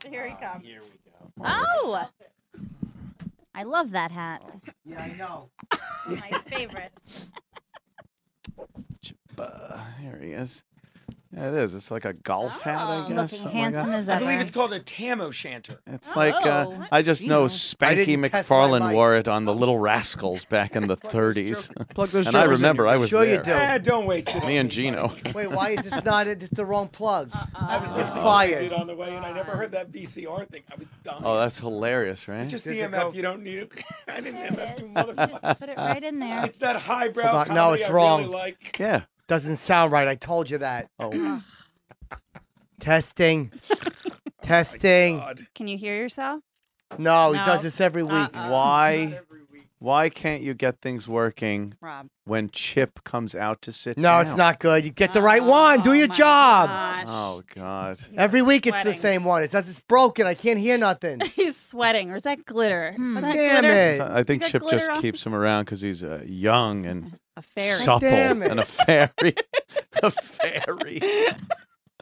Here he comes. Here we go. Oh, I love that hat. Yeah, I know. My favorite. Uh, here he is. Yeah, it is. It's like a golf hat, I Oh, guess. looking something handsome that. as I believe it's called a tam o' shanter. It's like uh, Oh, I just know know. Spanky didn't test my McFarland wore it on the Little Rascals back in the 30s, Plug those and I jokers in. remember I was Sure you there. do. Ah, don't waste it. Me and Geno. Wait, why is this not it? It's the wrong plug. I was It's listening to fired. it on the way, and I never heard that VCR thing. I was dying. Oh, that's hilarious, right? just Does it CMF. go- You don't need it. I didn't There MF it you is. motherfucker. Just put it right in there. It's that highbrow Hold on, comedy no, it's I wrong. Really like. Yeah. Doesn't sound right. I told you that. Oh, Testing. Testing. God. Can you hear yourself? No, he No. does this every week. Uh-uh. why? Why can't you get things working Rob. when Chip comes out to sit No, down? it's not good. You get the right one. Do Oh your my job. gosh. Oh God. He's Every week it's the sweating. same one. It says it's broken. I can't hear nothing. He's sweating, or is that glitter? Hmm. Is that Damn glitter? it. I think got Chip just on? keeps him around because he's uh, young and A fairy. supple Damn it. and a fairy. a fairy.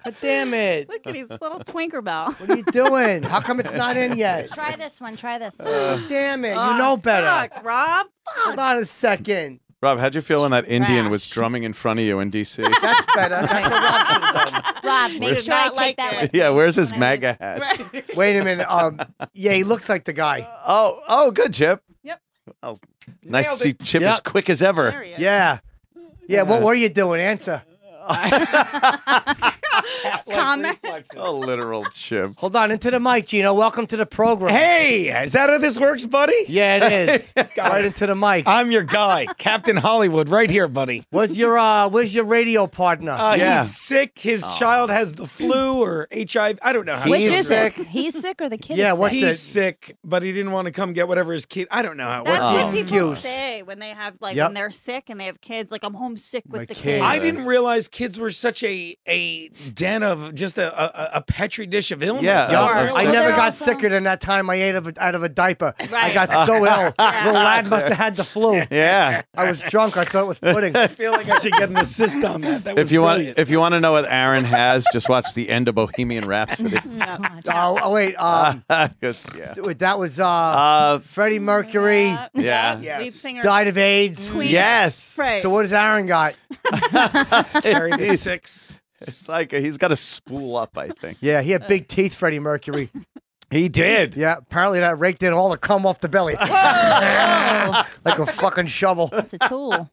God damn it. Look at his little Twinkerbell. What are you doing? How come it's not in yet? Try this one. Try this one. Uh, Damn it. You know better. Fuck, Rob. Hold on a second. Rob, how'd you feel when that Indian was drumming in front of you in DC? That's better. That's what Rob should have done. Rob, make Did sure I not take like that it. with yeah, where's his when MAGA hat? Right. Wait a minute. Um, yeah, he looks like the guy. Oh, oh, good, Chip. Yep. Oh, nice to see it. Chip as quick as ever. There. Yeah. Yeah, what were you doing? Answer. Comment. A literal Chip. Hold on, into the mic, Geno. Welcome to the program. Hey, is that how this works, buddy? Yeah, it is. right into the mic. I'm your guy, Captain Hollywood, right here, buddy. Where's your uh where's your radio partner? Uh, Yeah. He's sick. His child has the flu or HIV. I don't know how. Which He's is sick. it? He's sick or the kid Yeah, is what's sick? He's it? sick, but he didn't want to come get whatever his kid. I don't know how. That's What's Oh. what the people Excuse. say when they have like Yep. when they're sick and they have kids. Like I'm homesick with My the kid. kids. I didn't realize kids were such a a den of just a a, a petri dish of illness. Yeah, Yo, uh, I never got also- sicker than that time I ate of a, out of a diaper. I Right. got so ill. Yeah. The lad must have had the flu. Yeah. I was drunk. I thought it was pudding. I feel like I should get an assist on that. That was If you want, if you want to know what Aaron has, just watch the end of Bohemian Rhapsody. God. Oh, oh wait. Um, 'Cause, yeah. that was uh, Uh, Freddie Mercury Yeah. Yeah. Yes. Lead singer. died of AIDS. Queen. yes. Right. So what does Aaron got? Carry the six. It's like he's got a spool up. I think Yeah, he had big teeth, Freddie Mercury. he did. Yeah, apparently that raked in all the cum off the belly. like a fucking shovel. It's a tool.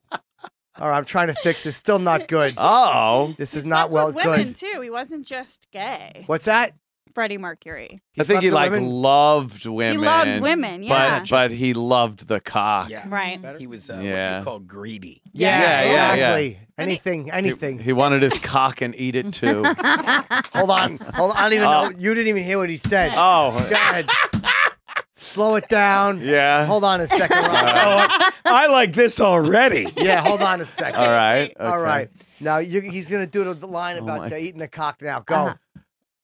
All right, I'm trying to fix this. Still not good. Oh, This is He not well with women good. too. He wasn't just gay. What's that? Freddie Mercury. I think he like women? loved women. He loved women. Yeah. but but he loved the cock. Yeah. right. He was uh, Yeah. what they call greedy. Yeah, Yeah, yeah, yeah. exactly. Anything, He, anything. he wanted his cock and eat it too. Hold on. Hold on. I don't even Oh. know. You didn't even hear what he said. oh, Go ahead. Slow it down. yeah. Hold on a second. Rob. Oh, I like this already. yeah, hold on a second. All right. All okay. right. Now you, he's gonna do the line Oh about my- the eating the cock. Now go. Uh-huh.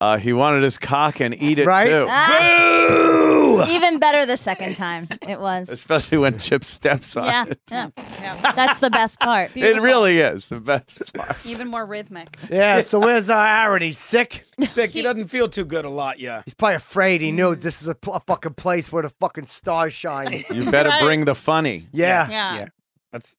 Uh, he wanted his cock and eat it Right? too. Ah, even better the second time. It was. Especially when Chip steps on Yeah. it. yeah. That's the best part. It Beautiful. really is the best part. Even more rhythmic. Yeah. So where's uh, Aaron? He's sick. Sick. He doesn't feel too good a lot. Yeah. He's probably afraid. He knew this is a, pl- a fucking place where the fucking stars shine. You better Right. bring the funny. Yeah. Yeah. Yeah. That's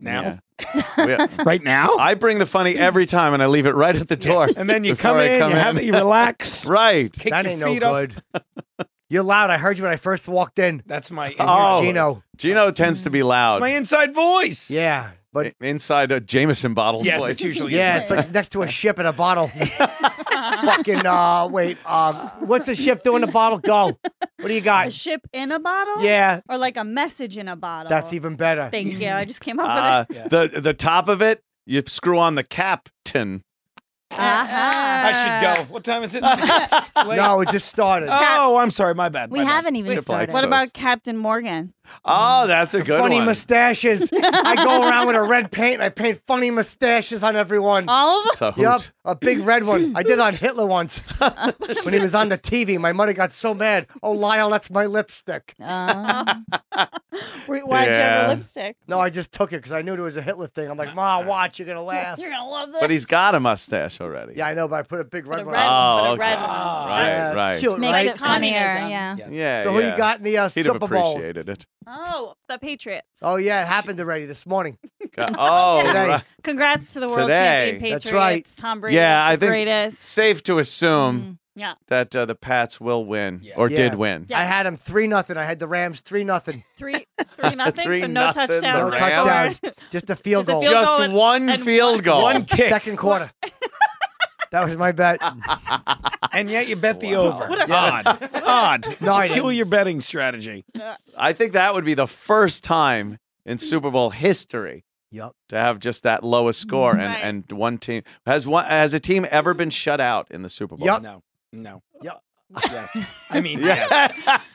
now. Yeah. Right now. I bring the funny every time and I leave it right at the door. and then you come in, come you have in. it, you relax. Right. Kick That ain't no up. good. You're loud. I heard you when I first walked in. That's my Oh, Geno. Geno tends to be loud. my inside voice. Yeah. But Inside a Jameson bottle. Yes, voice. it's usually yeah, is. it's like next to a ship in a bottle. fucking uh wait, um what's a ship doing a bottle? Go. What do you got? A ship in a bottle? Yeah, Or like a message in a bottle. that's even better. Thank you. I just came up Uh, with it. the the top of it, you screw on the captain. Uh -huh. I should go. What time is it? It's. No, it just started. Oh, I'm sorry. My bad. We my haven't even started. What about Captain Morgan? Oh, that's a good one. funny one. mustaches. I go around with a red paint and I paint funny mustaches on everyone. All of them? It's a hoot. Yup, a big red one. I did on Hitler once when he was on the TV. My mother got so mad. Oh, Lyle, that's my lipstick. Um, Why- Why'd you have a lipstick? No, I just took it because I knew it was a Hitler thing. I'm like, Ma, watch, you're gonna laugh. You're gonna love this. But he's got a mustache. Already. Yeah, I know, but I put a big red a one. red, Oh, put a okay. red one. Right, Yeah, it's right. cute, Makes right? it funnier. Yeah. Yes. Yeah. So who yeah. you got in the uh, He'd Super have Bowl? appreciated it. Oh, the Patriots. Oh yeah, it happened already this morning. Oh, Today. right. Congrats to the world Today. champion Patriots. That's right. Tom Brady. Yeah, I think greatest. safe to assume Yeah. that uh, the Pats will win Yeah. or Yeah. did win. Yeah. I had them three nothing. I had the Rams three nothing. Three, three nothing. Three so no nothing, touchdowns. No or Rams. score. touchdowns. Just a field Just a goal. field Just goal and- one and field one- goal. One kick. Second quarter. That was my bet. And yet you bet the Wow. over. What a- Odd. Odd. No, I didn't. Peculiar betting strategy. I think that would be the first time in hmm. Super Bowl history Yep. to have just that lowest score and, Right. and one team has one has a team ever hmm. been shut out in the Super Bowl? Yep. No. No. Yep. Yes. I mean, yes.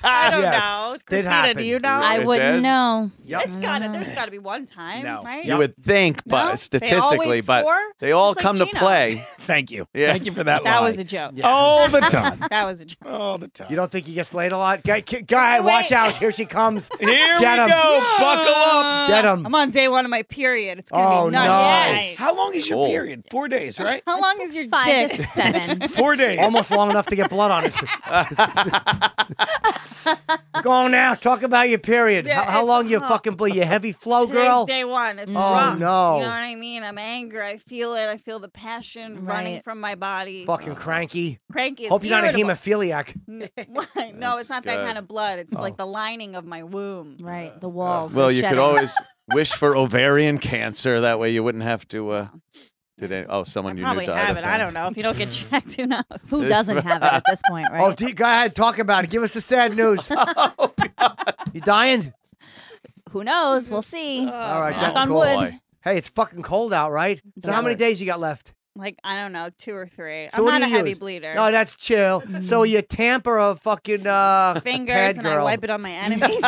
I don't Yes. know. Did Cristina, happen. do you know? I It wouldn't did? know. Yep. It's got to. There's mm. got to be one time, No. right? you would think, but No? They statistically, always but score? they all Just like come to Geno. play. Thank you. Yeah. Thank you for that. That lie. was a joke. Yeah. all the time. That was a joke. All the time. You don't think he gets laid a lot? Go, go ahead, watch out. Here she comes. Here Get we 'em. go. Buckle up. Get him. I'm on day one of my period. It's gonna Oh, be nuts. nice. How long is your Cool. period? Four days, right? How long is your Five dick? to seven. Four days. Almost long enough to get blood on it. Go on now. Talk about your period. Yeah, how, how long you hot. fucking bleed? You heavy flow, Today's girl? day one. It's Oh, rough. no. You know what I mean? I'm angry. I feel it. I feel the passion running from my body. Fucking cranky. Cranky. Hope you're not a irritable. hemophiliac. No, That's it's not that kind of blood. It's Oh. like the lining of my womb. Right. The walls. Well, are you could always wish for ovarian cancer. That way, you wouldn't have to. Uh, did any, oh, someone I you probably knew died have of it. I don't know. If you don't get checked, who knows? Who doesn't have it at this point, right? Oh, d- go ahead. Talk about it. Give us the sad news. Oh, you dying? Who knows? We'll see. All right, that's Knock on cool. wood. Boy. Hey, it's fucking cold out, right? So how many days you got left? Like I don't know, two or three. So I'm what not do a you heavy use? bleeder. No, that's chill. So you tamper a fucking uh, Fingers head and I girl. wipe it on my enemies.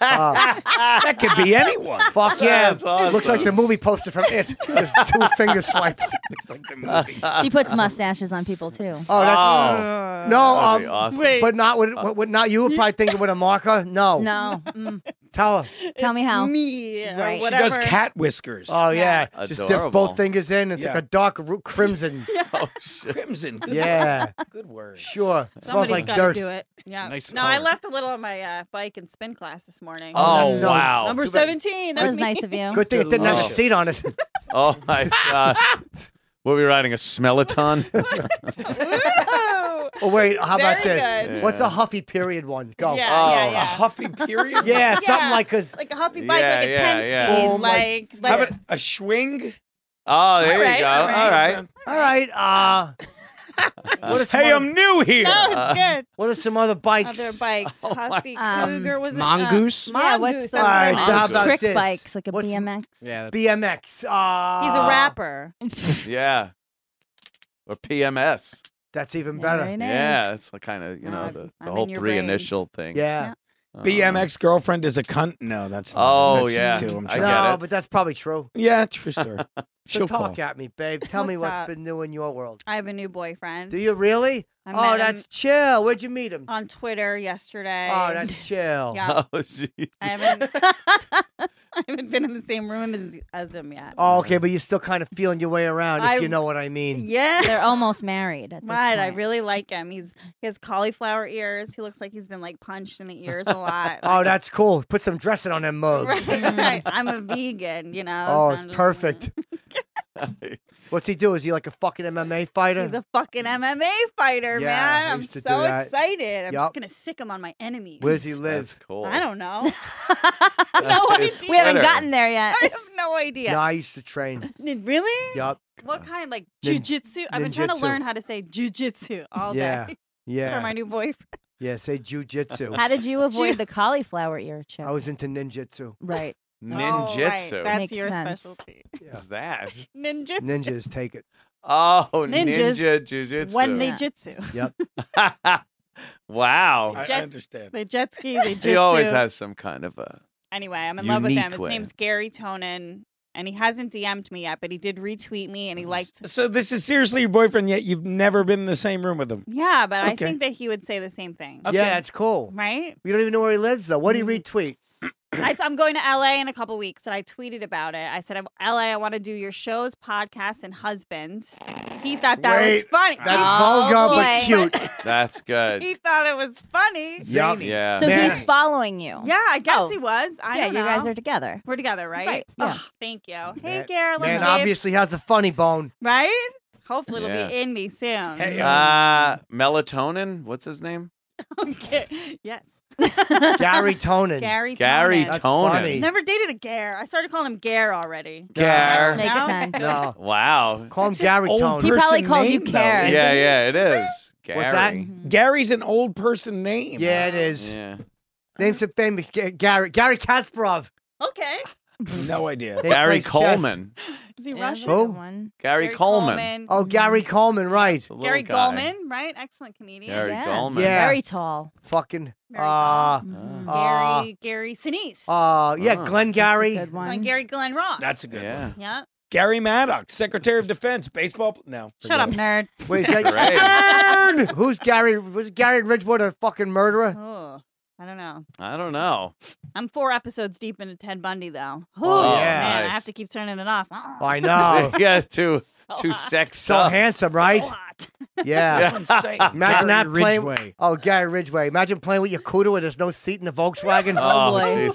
Uh, that could be anyone. fuck yeah. That's awesome. Looks like the movie poster from It. Just two finger swipes. It's like the movie. She puts mustaches on people too. Oh, that's Oh, no. that'd Um, awesome. wait. but not with, with, with not you. Would probably think it with a marker. No. No. Mm. Tell her. Tell me how. Me or Right. She She does cat whiskers. Oh yeah. Yeah. Just dips both fingers in. It's like a dark ru- crimson. Oh shit! Crimson. Good yeah. Good word. Sure. Smells Somebody's like gotta dirt. do it. Yeah. Nice no, I left a little on my uh, bike and spin class this morning. Oh, that's no- wow! Number too seventeen. That was me. nice of you. Good thing it didn't have a seat on it. Oh my god! What were we riding? A smelloton? Woo! oh wait, how about this? good. What's a huffy period one? Go. Yeah, Oh, yeah, A huffy period. Yeah, something Yeah. like cause Like a huffy bike, Yeah, like a yeah, ten yeah. speed, Oh, my- like How like about a swing? Oh, there Alright, you go. alright. All right. all right. Uh, what are some Hey, other, I'm new here. no, it's good. what are some other bikes? Other bikes, Oh my Huffy God. Cougar was it? Mongoose? Uh, Yeah, Mongoose. what's that's the All what right, it so how is. about trick this? bikes like a What's- BMX? Yeah. BMX. Uh, He's a rapper. Yeah. Or PMS. That's even better. Very nice. Yeah, it's kind of you know Uh, the, the whole three brains. initial thing. Yeah. Uh, BMX um, girlfriend is a cunt. No, that's not. Oh, that's yeah. Too, I'm I sure. get no, it. but that's probably true. Yeah, true story. So She'll talk call. at me, babe. Tell me What's what's up? been new in your world. I have a new boyfriend. Do you really? I oh, met that's him chill. Where'd you meet him? on Twitter yesterday. Oh, that's chill. Yeah. Oh, geez. I haven't. I haven't been in the same room as, as him yet. Oh, okay, but you're still kind of feeling your way around, if I- you know what I mean. Yeah. They're almost married at this Right, I point. really like him. He's he has cauliflower ears. He looks like he's been like punched in the ears a lot. Oh, that's cool. Put some dressing on them mugs. right, right. I'm a vegan, you know. Oh, so it's I'm just- perfect. What's he do? Is he like a fucking MMA fighter? He's a fucking MMA fighter, Yeah, man. I'm used to do so that. excited. I'm Yup. just gonna sick him on my enemies. Where's he That's live? cool. I don't know. no It's idea. we haven't Twitter. gotten there yet. I have no idea. No, I used to train. Really? Yup. What kind? Like Nin- jujitsu? I've been trying to ninjutsu. learn how to say jujitsu all day. Yeah. day for Yeah. my new boyfriend. Yeah, say jujitsu. How did you avoid the cauliflower ear chip? I was into ninjutsu. right. Oh, right. That's Makes your sense. specialty. Yeah. What's that? Ninjutsu. Ninjas take it. Oh, Ninjas ninja jujitsu. When they Yeah. jitsu. wow. I, I understand. They jet ski, they jitsu. He always has some kind of a. Anyway, I'm in love with him. His way. name's Gary Tonin, and he hasn't DM'd me yet, but he did retweet me, and he liked. So this is seriously your boyfriend, yet you've never been in the same room with him. Yeah, but I think that he would say the same thing, Okay. Yeah, it's cool. right? We don't even know where he lives though. What do you Mm. retweet? I, am going to LA in a couple weeks, and I tweeted about it. I said, "I'm "LA, I want to do your shows, podcasts, and husbands." He thought that was funny. That's Oh, vulgar but cute. That's good. he thought it was funny. Yup. Yeah. So Man. he's following you. Yeah, I guess Oh. he was. I yeah, don't you guys are together. We're together, right? Right, yeah. Oh, thank you. Hey, Man- Man Babe. obviously has a funny bone. Right? Hopefully it'll Yeah. be in me soon. Hey, Uh, melatonin. What's his name? okay. Yes. Gary Tonin. Gary. Gary Tonin. That's funny. Never dated a Gare. I started calling him Gare already. Gare. Makes No? sense. No. Wow. Call him Gary old Tonin. He probably calls you name, though, Care. isn't Yeah, it? yeah, it is. Gary. What's that? Mm-hmm. Gary's an old person name. Yeah, it is. Yeah. Name some famous Gary Garry Kasparov. Okay. No idea. They Gary plays chess. Coleman. Is he Yeah, Russian? that's a Who? one. Gary, Coleman. Oh, Gary Coleman, right? The Gary little guy. Goldman, right? Excellent comedian. Gary Yes. Goldman. Yeah. Very tall. Fucking Very uh tall. Mhm. uh, Gary Gary Sinise. uh yeah, Oh. Glenn That's a Gary. good one. and Gary Glenn Ross. That's a good Yeah. one. yeah. Gary Maddox, Secretary of Defense, baseball. pl- No. Shut up, forget nerd. Wait, is that Great. Who's Gary? Was Gary Ridgewood a fucking murderer? Oh, I don't know. I don't know. I'm four episodes deep into Ted Bundy though. Oh, man, yeah. I Nice. have to keep turning it off. Oh, I know. yeah, too So too hot. sexed so handsome, right? So hot. Yeah. it. Insane. Imagine that Gary playing. Ridgway. Oh, Gary Ridgway. Imagine playing with your cuda where there's no seat in the Volkswagen. Oh, boy.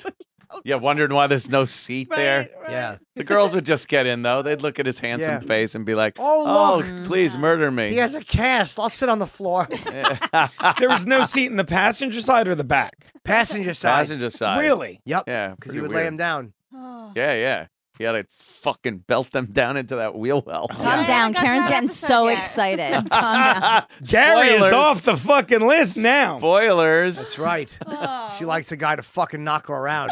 Jeez. Yeah, wondering why there's no seat there. Right, right. Yeah. The girls would just get in though. They'd look at his handsome Yeah. face and be like, Oh, "Oh, look. please murder me." He has a cast. I'll sit on the floor. There was no seat in the passenger side or the back. Passenger side. Passenger side. Really? Yep. Yeah, Because pretty he would weird. lay him down. Oh. Yeah, yeah. He had to fucking belt them down into that wheel well. Calm Yeah. down. I got to Kerryn's getting so yet. excited. Calm down. Gary is off the fucking list now. Spoilers. That's right. Oh. She likes a guy to fucking knock her around.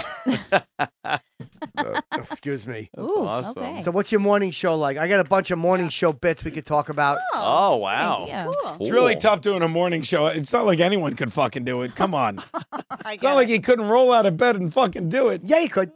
Uh, excuse me. That's Ooh, awesome. okay. So, what's your morning show like? I got a bunch of morning show bits we could talk about. Oh wow. idea. Cool. It's really tough doing a morning show. It's not like anyone could fucking do it. Come on. It's get not like it. he couldn't roll out of bed and fucking do it. Yeah, you could.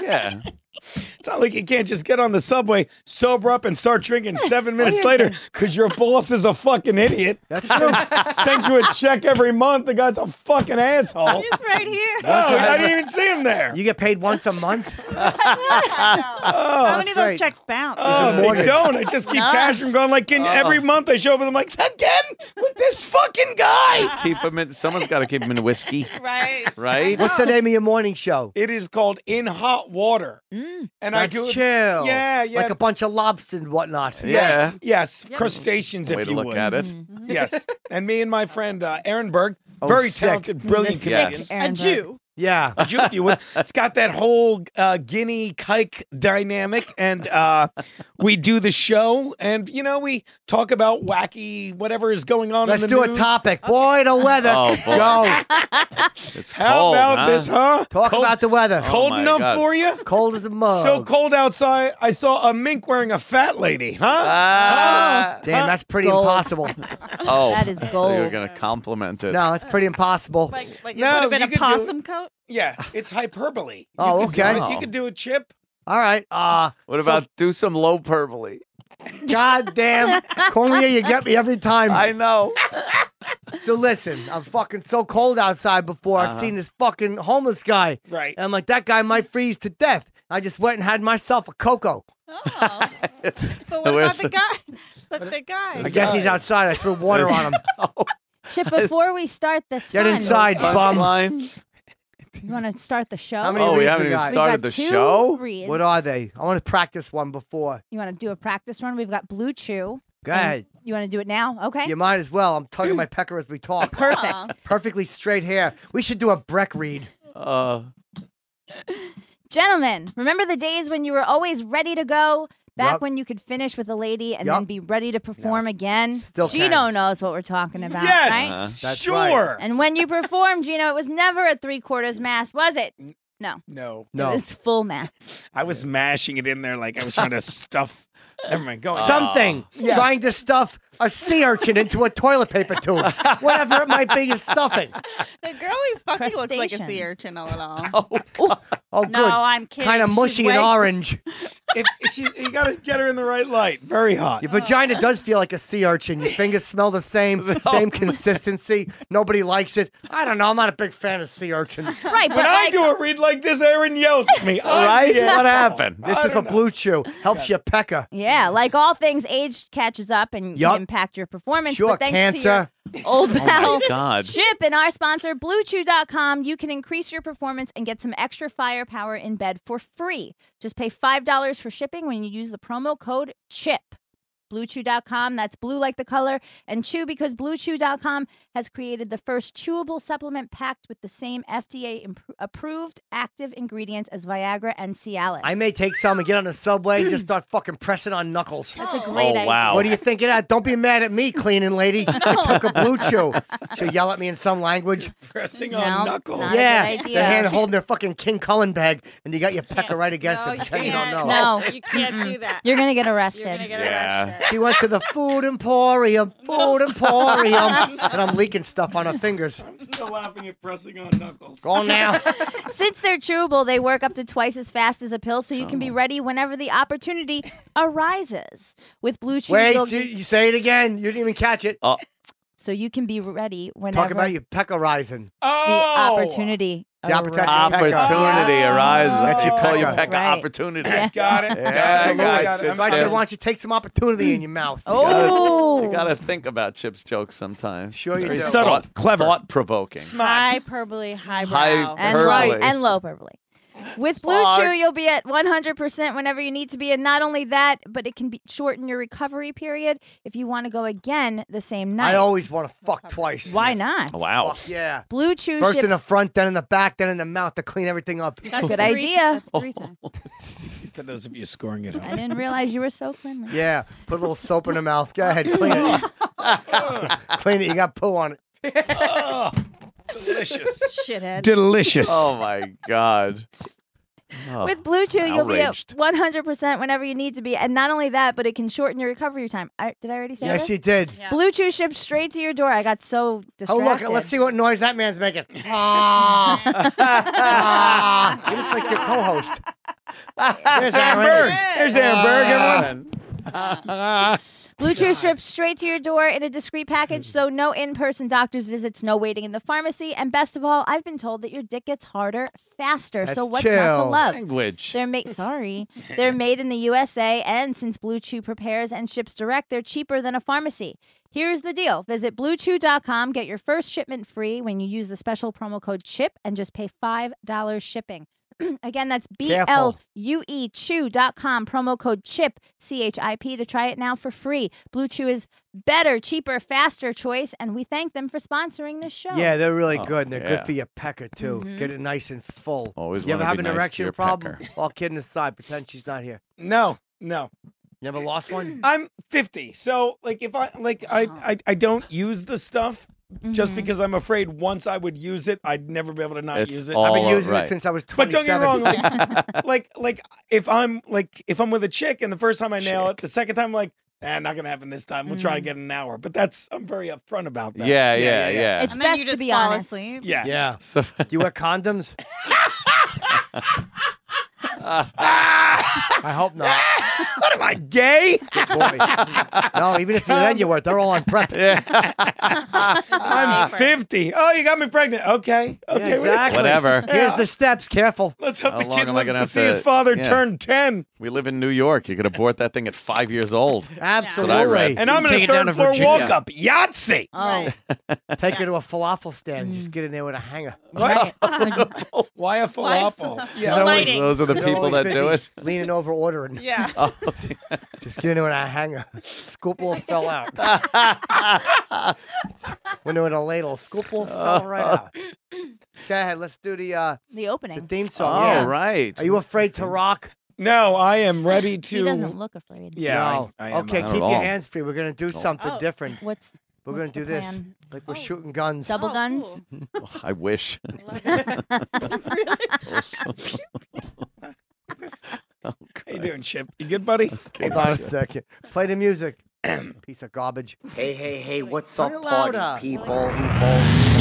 Yeah. It's not like you can't just get on the subway, sober up, and start drinking seven minutes later because your boss is a fucking idiot. That's true. Sends you a check every month. The guy's a fucking asshole. He's right here. Oh, I didn't even see him there. you get paid once a month. How many of those great. checks bounce? Oh, they don't. I just keep No. cash from going like in, every month I show up and I'm like, again with this fucking guy. keep him in. Someone's got to keep him in whiskey, right. right? What's the name of your morning show? It is called In Hot Water. Mm. And I That's do it. chill. Yeah, yeah. Like a bunch of lobsters and whatnot. Yeah. Yes, Yep. crustaceans, Way if to you look would. at it. Mm-hmm. Yes, and me and my friend uh, Aaron Berg, Oh, very sick. talented, brilliant The comedian. Yes. sick Aaron A Berg. Jew. Yeah. A you. It's got that whole uh, guinea kike dynamic, and uh, we do the show, and you know we talk about wacky whatever is going on. Let's in the do a topic. Boy, the weather. Oh, boy. Go. It's How cold, about huh? this, huh? Talk cold, about the weather. Oh cold my enough God. for you? Cold as a mug. So cold outside, I saw a mink wearing a fat lady, huh? Ah. Damn, that's pretty Gold. impossible. oh, That is gold. You're gonna compliment it. No, that's pretty impossible. Like, like it No, would have been a could do it. possum coat. Yeah, it's hyperbole. You Oh, could do okay. it. You could do a chip. All right. Uh, What about do some low purpley? God damn. Cormier, you get me every time. I know. So listen, I'm fucking so cold outside before I've Uh-huh. seen this fucking homeless guy. Right. And I'm like, that guy might freeze to death. I just went and had myself a cocoa. Oh. but what Where's about the the- guy? But the guy. I guess he's outside. I threw water on him. Chip, before we start this Get fun, inside, bum. Punchline. You want to start the show? How many Oh, we reads haven't we even got? Started got the two show? reads. What are they? I want to practice one before. You want to do a practice run? We've got Blue Chew. Go ahead. You want to do it now? Okay. You might as well. I'm tugging my pecker as we talk. Perfect. Perfectly straight hair. We should do a Breck read. Uh, Gentlemen, remember the days when you were always ready to go? Back Yup. when you could finish with a lady and Yup. then be ready to perform again? Still Geno can. knows what we're talking about, yes, right? Uh-huh. That's sure. right. And when you performed, Geno, it was never a three quarters mass, was it? no, No. No. It was full mass. I was mashing it in there like I was trying to stuff. Never mind. Go on. Something. Yeah. Trying to stuff a sea urchin into a toilet paper tube. Whatever it might be, is stuffing. The girl he's fucking looks like a sea urchin all in all. oh, Oh, No. I'm kidding. Kind of She's mushy way- and orange. if, if she, you gotta get her in the right light. Very hot. Your vagina does feel like a sea urchin. Your fingers smell the same, oh, same consistency. Nobody likes it. I don't know. I'm not a big fan of sea urchin. Right, but When I like, do a read like this, Aaron yells at me. All right, Yeah. What happened? This I is for know. Blue Chew. Helps your pecker. yeah, like all things, age catches up and Yup. can impact your performance. Sure, but thanks cancer. to your old Oh pal my God. Chip and our sponsor, BlueChew.com, you can increase your performance and get some extra firepower in bed for free. Just pay $5 for shipping when you use the promo code CHIP. BlueChew.com, that's blue like the color, and chew because BlueChew.com has created the first chewable supplement packed with the same FDA impro- approved active ingredients as Viagra and Cialis. I may take some and get on the subway and just start fucking pressing on knuckles. That's a oh, great Oh, idea. wow. What do you think of that? Don't be mad at me, cleaning lady. I took a blue chew. She'll yell at me in some language. Pressing No, on knuckles. not a yeah, good the hand holding their fucking King Kullen bag, and you got your pecker right against No, it. you you don't can't. know. No. You can't do that. You're going to get You're arrested. gonna get Yeah. arrested. She went to the food emporium, food emporium, and I'm leaking stuff on her fingers. I'm still laughing at pressing on knuckles. Go on now. Since they're chewable, they work up to twice as fast as a pill, so you can Oh. be ready whenever the opportunity arises. With Blue Chew, Wait, you'll- you, you say it again. You didn't even catch it. Uh. so you can be ready whenever Talk about your pecker rising. the Oh, opportunity. The oh, opportunity- arises. Opportunity Oh. arises. That's you call your pecker. pecker Right. opportunity. Yeah. Got it. Yeah, got it. Got it. got it. Just So I said, why don't you take some opportunity in your mouth? Oh, You gotta think about Chip's jokes sometimes. Sure you Very do. Subtle, thought- clever. thought-provoking. Hyperbole, highbrow. High- and, Hyperbole. low, and low hyperbole. With Blue Fuck. Chew, you'll be at 100% whenever you need to be. And not only that, but it can be shorten your recovery period if you want to go again the same night. I always want to fuck twice. Why not? Wow. Fuck yeah. Blue Chew First ships in the front, then in the back, then in the mouth to clean everything up. That's Good three idea. ti- That's three times. For those of you scoring it I didn't realize you were so cleanly. Yeah, put a little soap in the mouth. Go ahead, clean it. clean it. You got poo on it. oh, delicious. Shithead. Delicious. Oh my God. Oh. With Blue Chew, you'll be at 100% whenever you need to be. And not only that, but it can shorten your recovery time. I, did I already say Yes, this? you did. Yeah. Blue Chew ships straight to your door. I got so distracted. Oh, distracted. look. Let's see what noise that man's making. Ah. He looks like your co-host. There's Aaron Aaron. Berg. There's Aaron Berg, everyone. Blue Chew ships straight to your door in a discreet package, so no in-person doctor's visits, no waiting in the pharmacy, and best of all, I've been told that your dick gets harder faster. so That's what's not to chill. love? Language. They're made sorry. They're made in the USA and since Blue Chew prepares and ships direct, they're cheaper than a pharmacy. Here's the deal. Visit bluechew.com, get your first shipment free when you use the special promo code CHIP and just pay $5 shipping. Again, that's B L Careful. U E chew.com, promo code CHIP, C H I P to try it now for free. Blue Chew is better, cheaper, faster choice and we thank them for sponsoring this show. Yeah, they're really Oh, good, and they're yeah. good for your pecker too. Mhm. Get it nice and full. Always you ever have be an nice erection problem? pecker. All kidding aside, pretend she's not here. No, no. You ever lost one? I'm 50, so like if I like I I, I don't use the stuff just Mhm. because I'm afraid once I would use it, I'd never be able to not It's use it. I've been using right. it since I was 27. But don't get me wrong, like, like like if I'm like if I'm with a chick and the first time I nail it, the second time I'm like, eh, not gonna happen this time. We'll try Mm. again in an hour. But that's I'm very upfront about that. Yeah, yeah, yeah. It's and best to be fall honest. asleep. Yeah. yeah. So, Do you wear condoms? Ah! I hope not. what am I gay? Good boy. no, even if you then you were, they're all on PrEP. yeah. I'm 50. Oh, you got me pregnant. Okay. Okay. Yeah, exactly. Whatever. Here's the steps. Careful. Let's hope How the long kid am I lives gonna see to- his father yeah. turn 10. We live in New York. You could abort that thing at five years old. Absolutely. read. And I'm in Take a it down third to floor Virginia. walk up. Yahtzee. Oh, Take her to a falafel stand and just get in there with a hanger. What? Why a falafel? falafel? Yeah. Those are the people that do it. Leaning over ordering. Yeah. Oh, Just get in there with a hanger. Scoop will fell out. when they were a ladle, scoop will fell right out. Go ahead, let's do the uh the the theme song. oh yeah. right. Are you afraid to rock? No, I am ready to. He doesn't look afraid. Yeah. No. I, I okay, keep your hands free. We're gonna do something Oh. different. What's We're what's gonna do the this like we're Oh. shooting guns. Double Oh, guns. cool. Oh, I wish. How you doing, Chip? You good, buddy? Hold on a second. Play the music. Piece of garbage. Hey, hey, hey, what's Turn up, it party louder. people?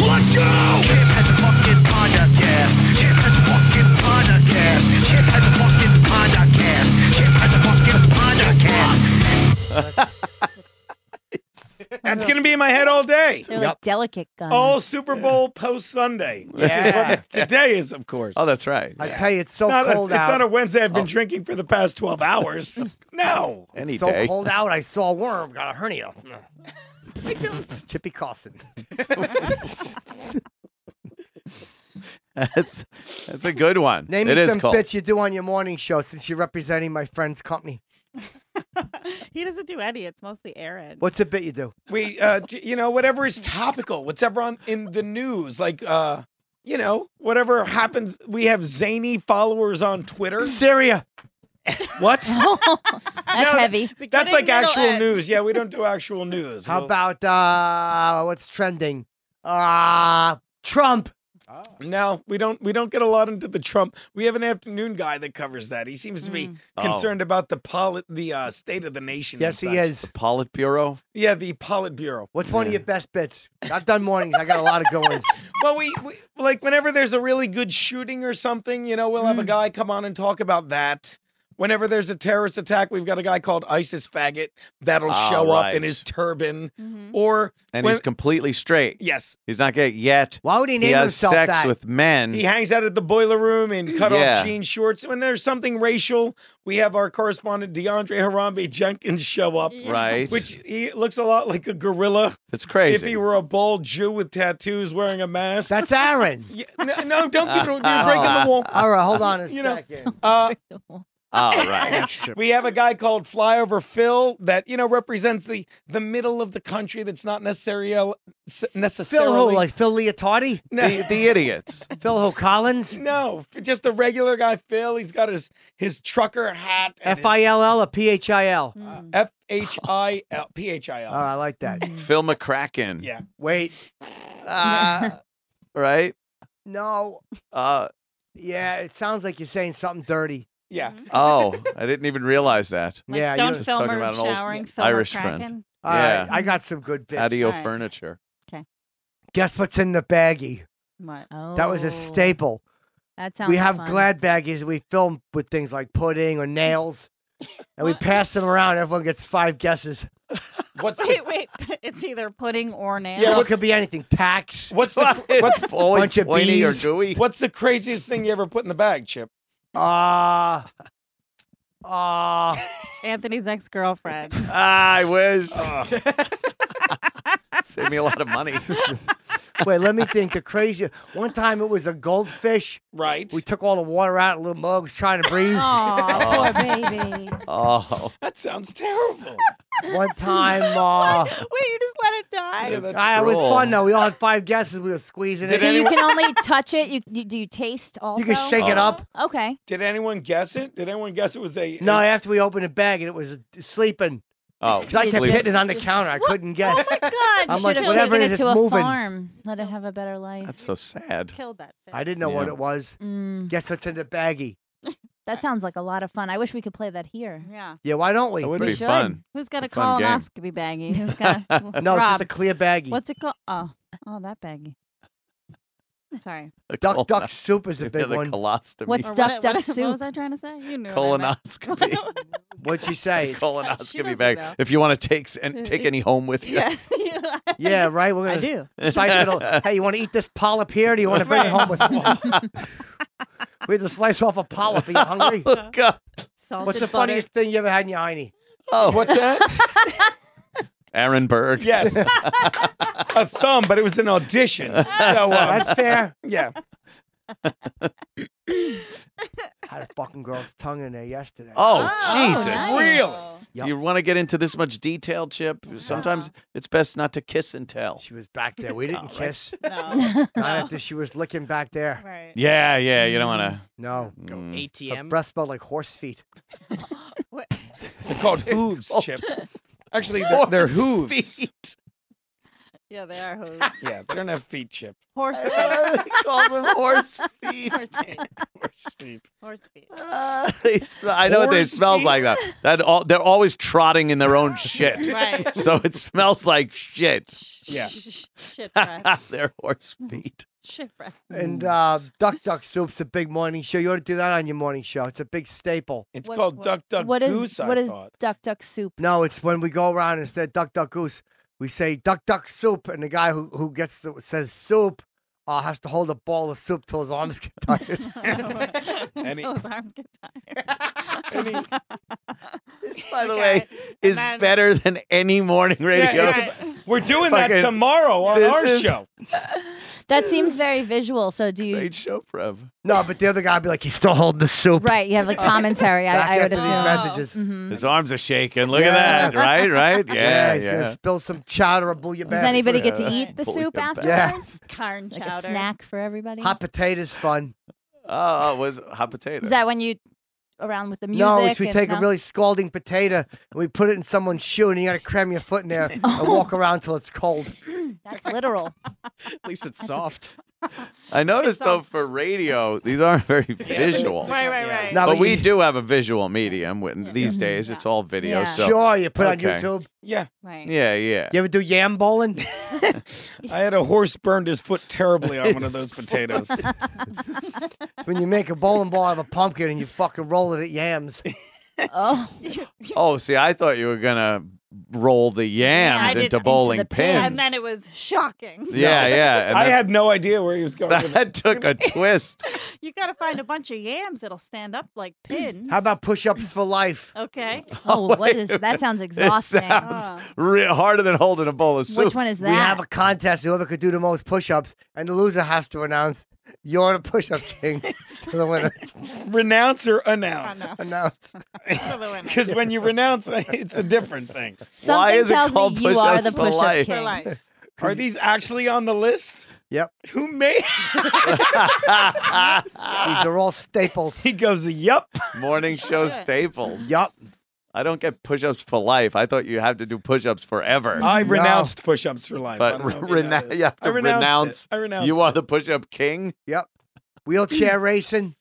Let's go! Chip has a fucking podcast. Skip at the fucking podcast. podcast. Chip has a fucking podcast. Chip has a fucking podcast. That's gonna be in my head all day. They're like Yep. delicate guns. All Super Bowl post Sunday, which is what today is, of course. Oh, that's right. I tell you, it's so It's not, a, cold it's out. not a Wednesday. I've been oh. drinking for the past 12 hours. no. Any It's so day. cold out. I saw a worm. Got a hernia. Chippy Carson. That's that's a good one. Name It me is some cold. bits you do on your morning show since you're representing my friend's company. he doesn't do any. It's mostly Aaron. What's the bit you do? We, uh, you know, whatever is topical, whatever on in the news, like, uh, you know, whatever happens. We have zany followers on Twitter. Syria. What? That's No, heavy. Beginning, That's like actual end. news. Yeah, we don't do actual news. How We'll- about uh what's trending? Uh Trump. No, we don't. We don't get a lot into the Trump. We have an afternoon guy that covers that. He seems to be Mm. Oh. concerned about the polit, the uh, state of the nation. Yes, he such. is. Politburo. Yeah, the Politburo. What's one of your best bits? I've done mornings. I got a lot of good ones. Well, we, we like whenever there's a really good shooting or something, you know, we'll have a Mm. guy come on and talk about that. Whenever there's a terrorist attack, we've got a guy called ISIS faggot that'll Ah, show up in his turban. Mhm. Or And when- he's completely straight. yes, He's not gay yet. Why would he name He name has himself sex that? with men. he hangs out at the boiler room in cut off Yeah. jean shorts. When there's something racial, we have our correspondent DeAndre Harambe Jenkins show up. Yeah. Right. Which he looks a lot like a gorilla it's crazy. if he were a bald Jew with tattoos wearing a mask. That's Aaron. Yeah, no, no, don't give it. You're breaking the wall. All right, hold on a You know, second. Uh, oh, right. we have a guy called Flyover Phil that you know represents the the middle of the country. That's not necessarily Phil who? Like Phil Leotardi? no, the, the idiots. Phil who Collins? no, just a regular guy. Phil. He's got his his trucker hat. and F I L L or P H I L? Mm. F H I L P H I Oh, L. I like that. Phil McCracken. Yeah. Wait. Ah, right? No. Uh, Yeah, it sounds like you're saying something dirty. Yeah. Mm-hmm. oh, I didn't even realize that. Like, Yeah, you don't know- Just film talking her about an old showering. film Irish her friend. cracking. All right, Yeah. I got some good bits. Patio Alright. furniture. Okay. Guess what's in the baggie? What? That was a Oh, staple. That sounds we have fun. glad baggies. We film with things like pudding or nails, and we pass them around. Everyone gets five guesses. What's Wait, the, wait. It's either pudding or nails. Yeah, Yeah, it could be anything. Tax. what's the what's It's bunch of pointy or gooey. what's the craziest thing you ever put in the bag, Chip? Uh, uh, Anthony's ex girlfriend. Ah, I wish. Save me a lot of money. wait, let me think. The crazy. One time it was a goldfish. Right. We took all the water out. Of little mug was trying to breathe. Aw, poor baby. Oh, that sounds terrible. One time, uh, Wait, you just let it die? Yeah, that's ah, it was cruel. fun though. We all had five guesses. We were squeezing Did it. So you anyone- can only touch it. You, you do you taste also? You can shake it up. Okay. Did anyone guess it? Did anyone guess it was a No, after we opened the bag and it was sleeping. Oh. 'Cause I You kept just- hitting it on the counter. I couldn't guess. Oh my god! I'm you like, Should have should've whatever taken it it is, to it's a moving. farm. Let it have a better life. That's so sad. killed that. Fish. I didn't know what it was. Mm, Guess what's in the baggie? that sounds like a lot of fun. I wish we could play that here. Yeah. Yeah, why don't we? That would We be should. fun. Who's got a A fun game. colonoscopy baggie? Who's got a No, it's Rob? just a clear baggie. What's it called? Oh, oh, that baggie. Sorry. A duck colon- duck soup is a Yeah, big the one. colostomy. What's Or duck what, duck what, soup? What was I trying to say? You knew. what I meant. colonoscopy. What'd she say? She colonoscopy doesn't bag. know. If you want to take s- and take any home with you. yeah. yeah, right. We're gonna do. siphon it. Hey, you want to eat this polyp here? Or do you want to bring it home with you? we had to slice off a polyp. Are you hungry? Oh, God. Salted What's the butter. funniest thing you ever had in your hiney? Oh, What's that? Aaron Berg. yes. a thumb, but it was an audition. So uh, That's fair. yeah. Had a fucking girl's tongue in there yesterday. Oh, Oh, Jesus. nice. Real. Yep. You want to get into this much detail, Chip? Sometimes it's best not to kiss and tell. She was back there. We didn't Oh, kiss. No. Not after she was licking back there. right. Yeah, yeah. You don't want to. No. to. Her ATM. breath smelled like horse feet. What? They're called hooves, Chip. Actually, they're, they're hooves. Feet. Yeah, they are hooves. Yeah, they don't have feet, Chip. Horse feet. he calls them horse feet. Horse feet. Horse feet. Horse feet. Uh, they smell, I know what they Horse smells feet? like that. That all, they're always trotting in their own shit. Right. So it smells like shit. Yeah. Shit breath. they're horse feet. Shipwreck. And uh, Duck Duck Soup's a big morning show. You ought to do that on your morning show. It's a big staple. It's What- called what- Duck Duck What is Goose. I what is thought. duck duck soup? No, it's when we go around instead of Duck Duck Goose, we say Duck Duck Soup, and the guy who, who gets the says soup uh, has to hold a ball of soup till his arms get tired. Any- Until his arms get tired. This, by the Okay. way, is then- better than any morning radio. it's- Right. We're doing that tomorrow on our is- show. That seems very visual. So do you? Great show, Prev. no, but the other guy would be like, he's still holding the soup. Right, you have like commentary. Back I, I would after assume. these messages. Mhm. His arms are shaking. Look Yeah. at that. Right, right? Yeah, Yeah, he's yeah. gonna spill some chowder or bouillabaisse. Does anybody get to eat the Pull soup your back. afterwards? Yes. Carn Like chowder. a snack for everybody. Hot potatoes fun. Oh, it was hot potato. Is that when you around with the music? no, it's we and- take no? a really scalding potato and we put it in someone's shoe, and you got to cram your foot in there and walk around till it's cold. That's literal. At least it's soft. I noticed though for radio, these aren't very visual. Right, right, right. No, But but we you- do have a visual medium. with- These days, Yeah. it's all video. Yeah. So sure, you put it okay. on YouTube. Yeah, Right. yeah, yeah. You ever do yam bowling? I had a horse burned his foot terribly on one of those potatoes. It's when you make a bowling ball out of a pumpkin and you fucking roll it at yams. oh, Oh, see, I thought you were gonna roll the yams I did- into into bowling the pin. pins. And then it was shocking. yeah, yeah. And I had no idea where he was going. with that took a twist. You got to find a bunch of yams that'll stand up like pins. How about push-ups for life? Okay. Oh, oh, what wait is that? Sounds It exhausting. sounds Oh. re- harder than holding a bowl of soup. Which one is that? We have a contest. Whoever could do the most push-ups, and the loser has to announce you're the push-up king to the winner. Renounce or I announce? know. Announce. For. Because when you renounce, it's a different thing. Something Why is it tells called me you are push-ups the for push-up life? king. For life. Are these actually on the list? Yep. Who made? These are all staples. he goes, "Yep." Morning show staples. Yup. I don't get push-ups for life. I thought you had to do push-ups forever. I No. renounced push-ups for life. I but don't know you rena- you have I to renounced it. renounce. I renounced. You are the push-up king. Yep. Wheelchair racing.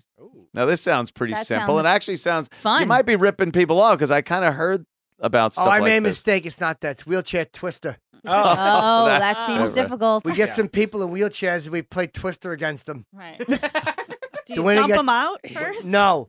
Now this sounds pretty That simple. It actually sounds. Fun. You might be ripping people off because I kind of heard about stuff Oh, I like made a mistake. It's not that. It's wheelchair twister. Oh, Oh, That- that seems Right. difficult. We get some people in wheelchairs and we play twister against them. Right. Do The you winner dump get- them out first? No.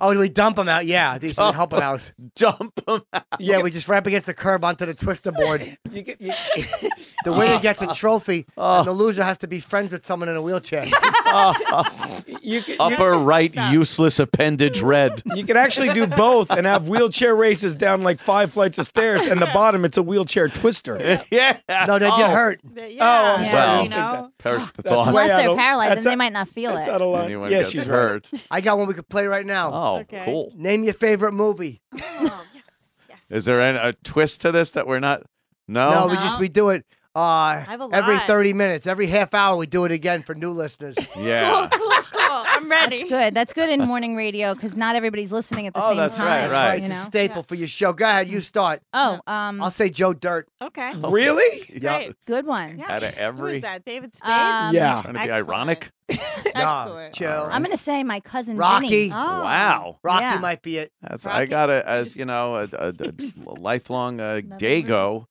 Oh, do we dump them out? Yeah. These we help them out. Dump them out. Yeah, we just right up against the curb onto the twister board. you get, you, The winner gets a trophy, Oh. and the loser has to be friends with someone in a wheelchair. you, can- you, Upper right useless appendage red. you can actually do both and have wheelchair races down like five flights of stairs, and the bottom it's a wheelchair twister. yeah. No, they get Oh, hurt. The- Yeah. Oh, I'm sorry. yeah, I You know? Perish the thought. Unless they're paralyzed, that's then they might not feel it. out of line. Anyone yeah, she's hurt. I got one we could play right now. Oh, Okay. cool. Name your favorite movie. Oh, yes. Yes. Is there any, a twist to this that we're not? No. No, we just we do it uh, have a every lot. 30 minutes. Every half hour we do it again for new listeners. Yeah. I'm ready. That's good. That's good in morning radio because not everybody's listening at the Oh, same that's time. right, That's right. right. You It's a know? staple for your show. Go ahead, you start. Oh, um, I'll say Joe Dirt. Okay. Really? Yeah. Good one. Yeah. Out of Who every. is that? David Spade? Um, Yeah. Trying to be Excellent. ironic. Nah, Excellent. chill. I'm gonna say my cousin Rocky. Vinny. Oh. Wow. Rocky Yeah. might be it. That's I got it as you know a, a, a lifelong uh, Never Dago.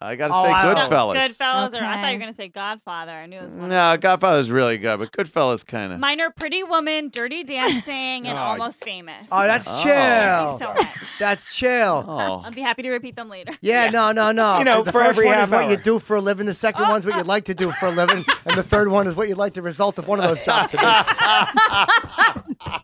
I got to Oh, say I- Goodfellas. Goodfellas, or I thought you were gonna say Godfather. I knew it was one. No, of those. Godfather's really good, but Goodfellas kind of. Mine are Pretty Woman, Dirty Dancing, and Oh, Almost Famous. Oh, that's Oh. chill. Thank you so much. That's chill. Oh, I'll be happy to repeat them later. Yeah, no, no, no. You know, the for first every one half is what you do for a living. The second one's what you'd like to do for a living, and the third one is what you'd like the result of one of those jobs to be.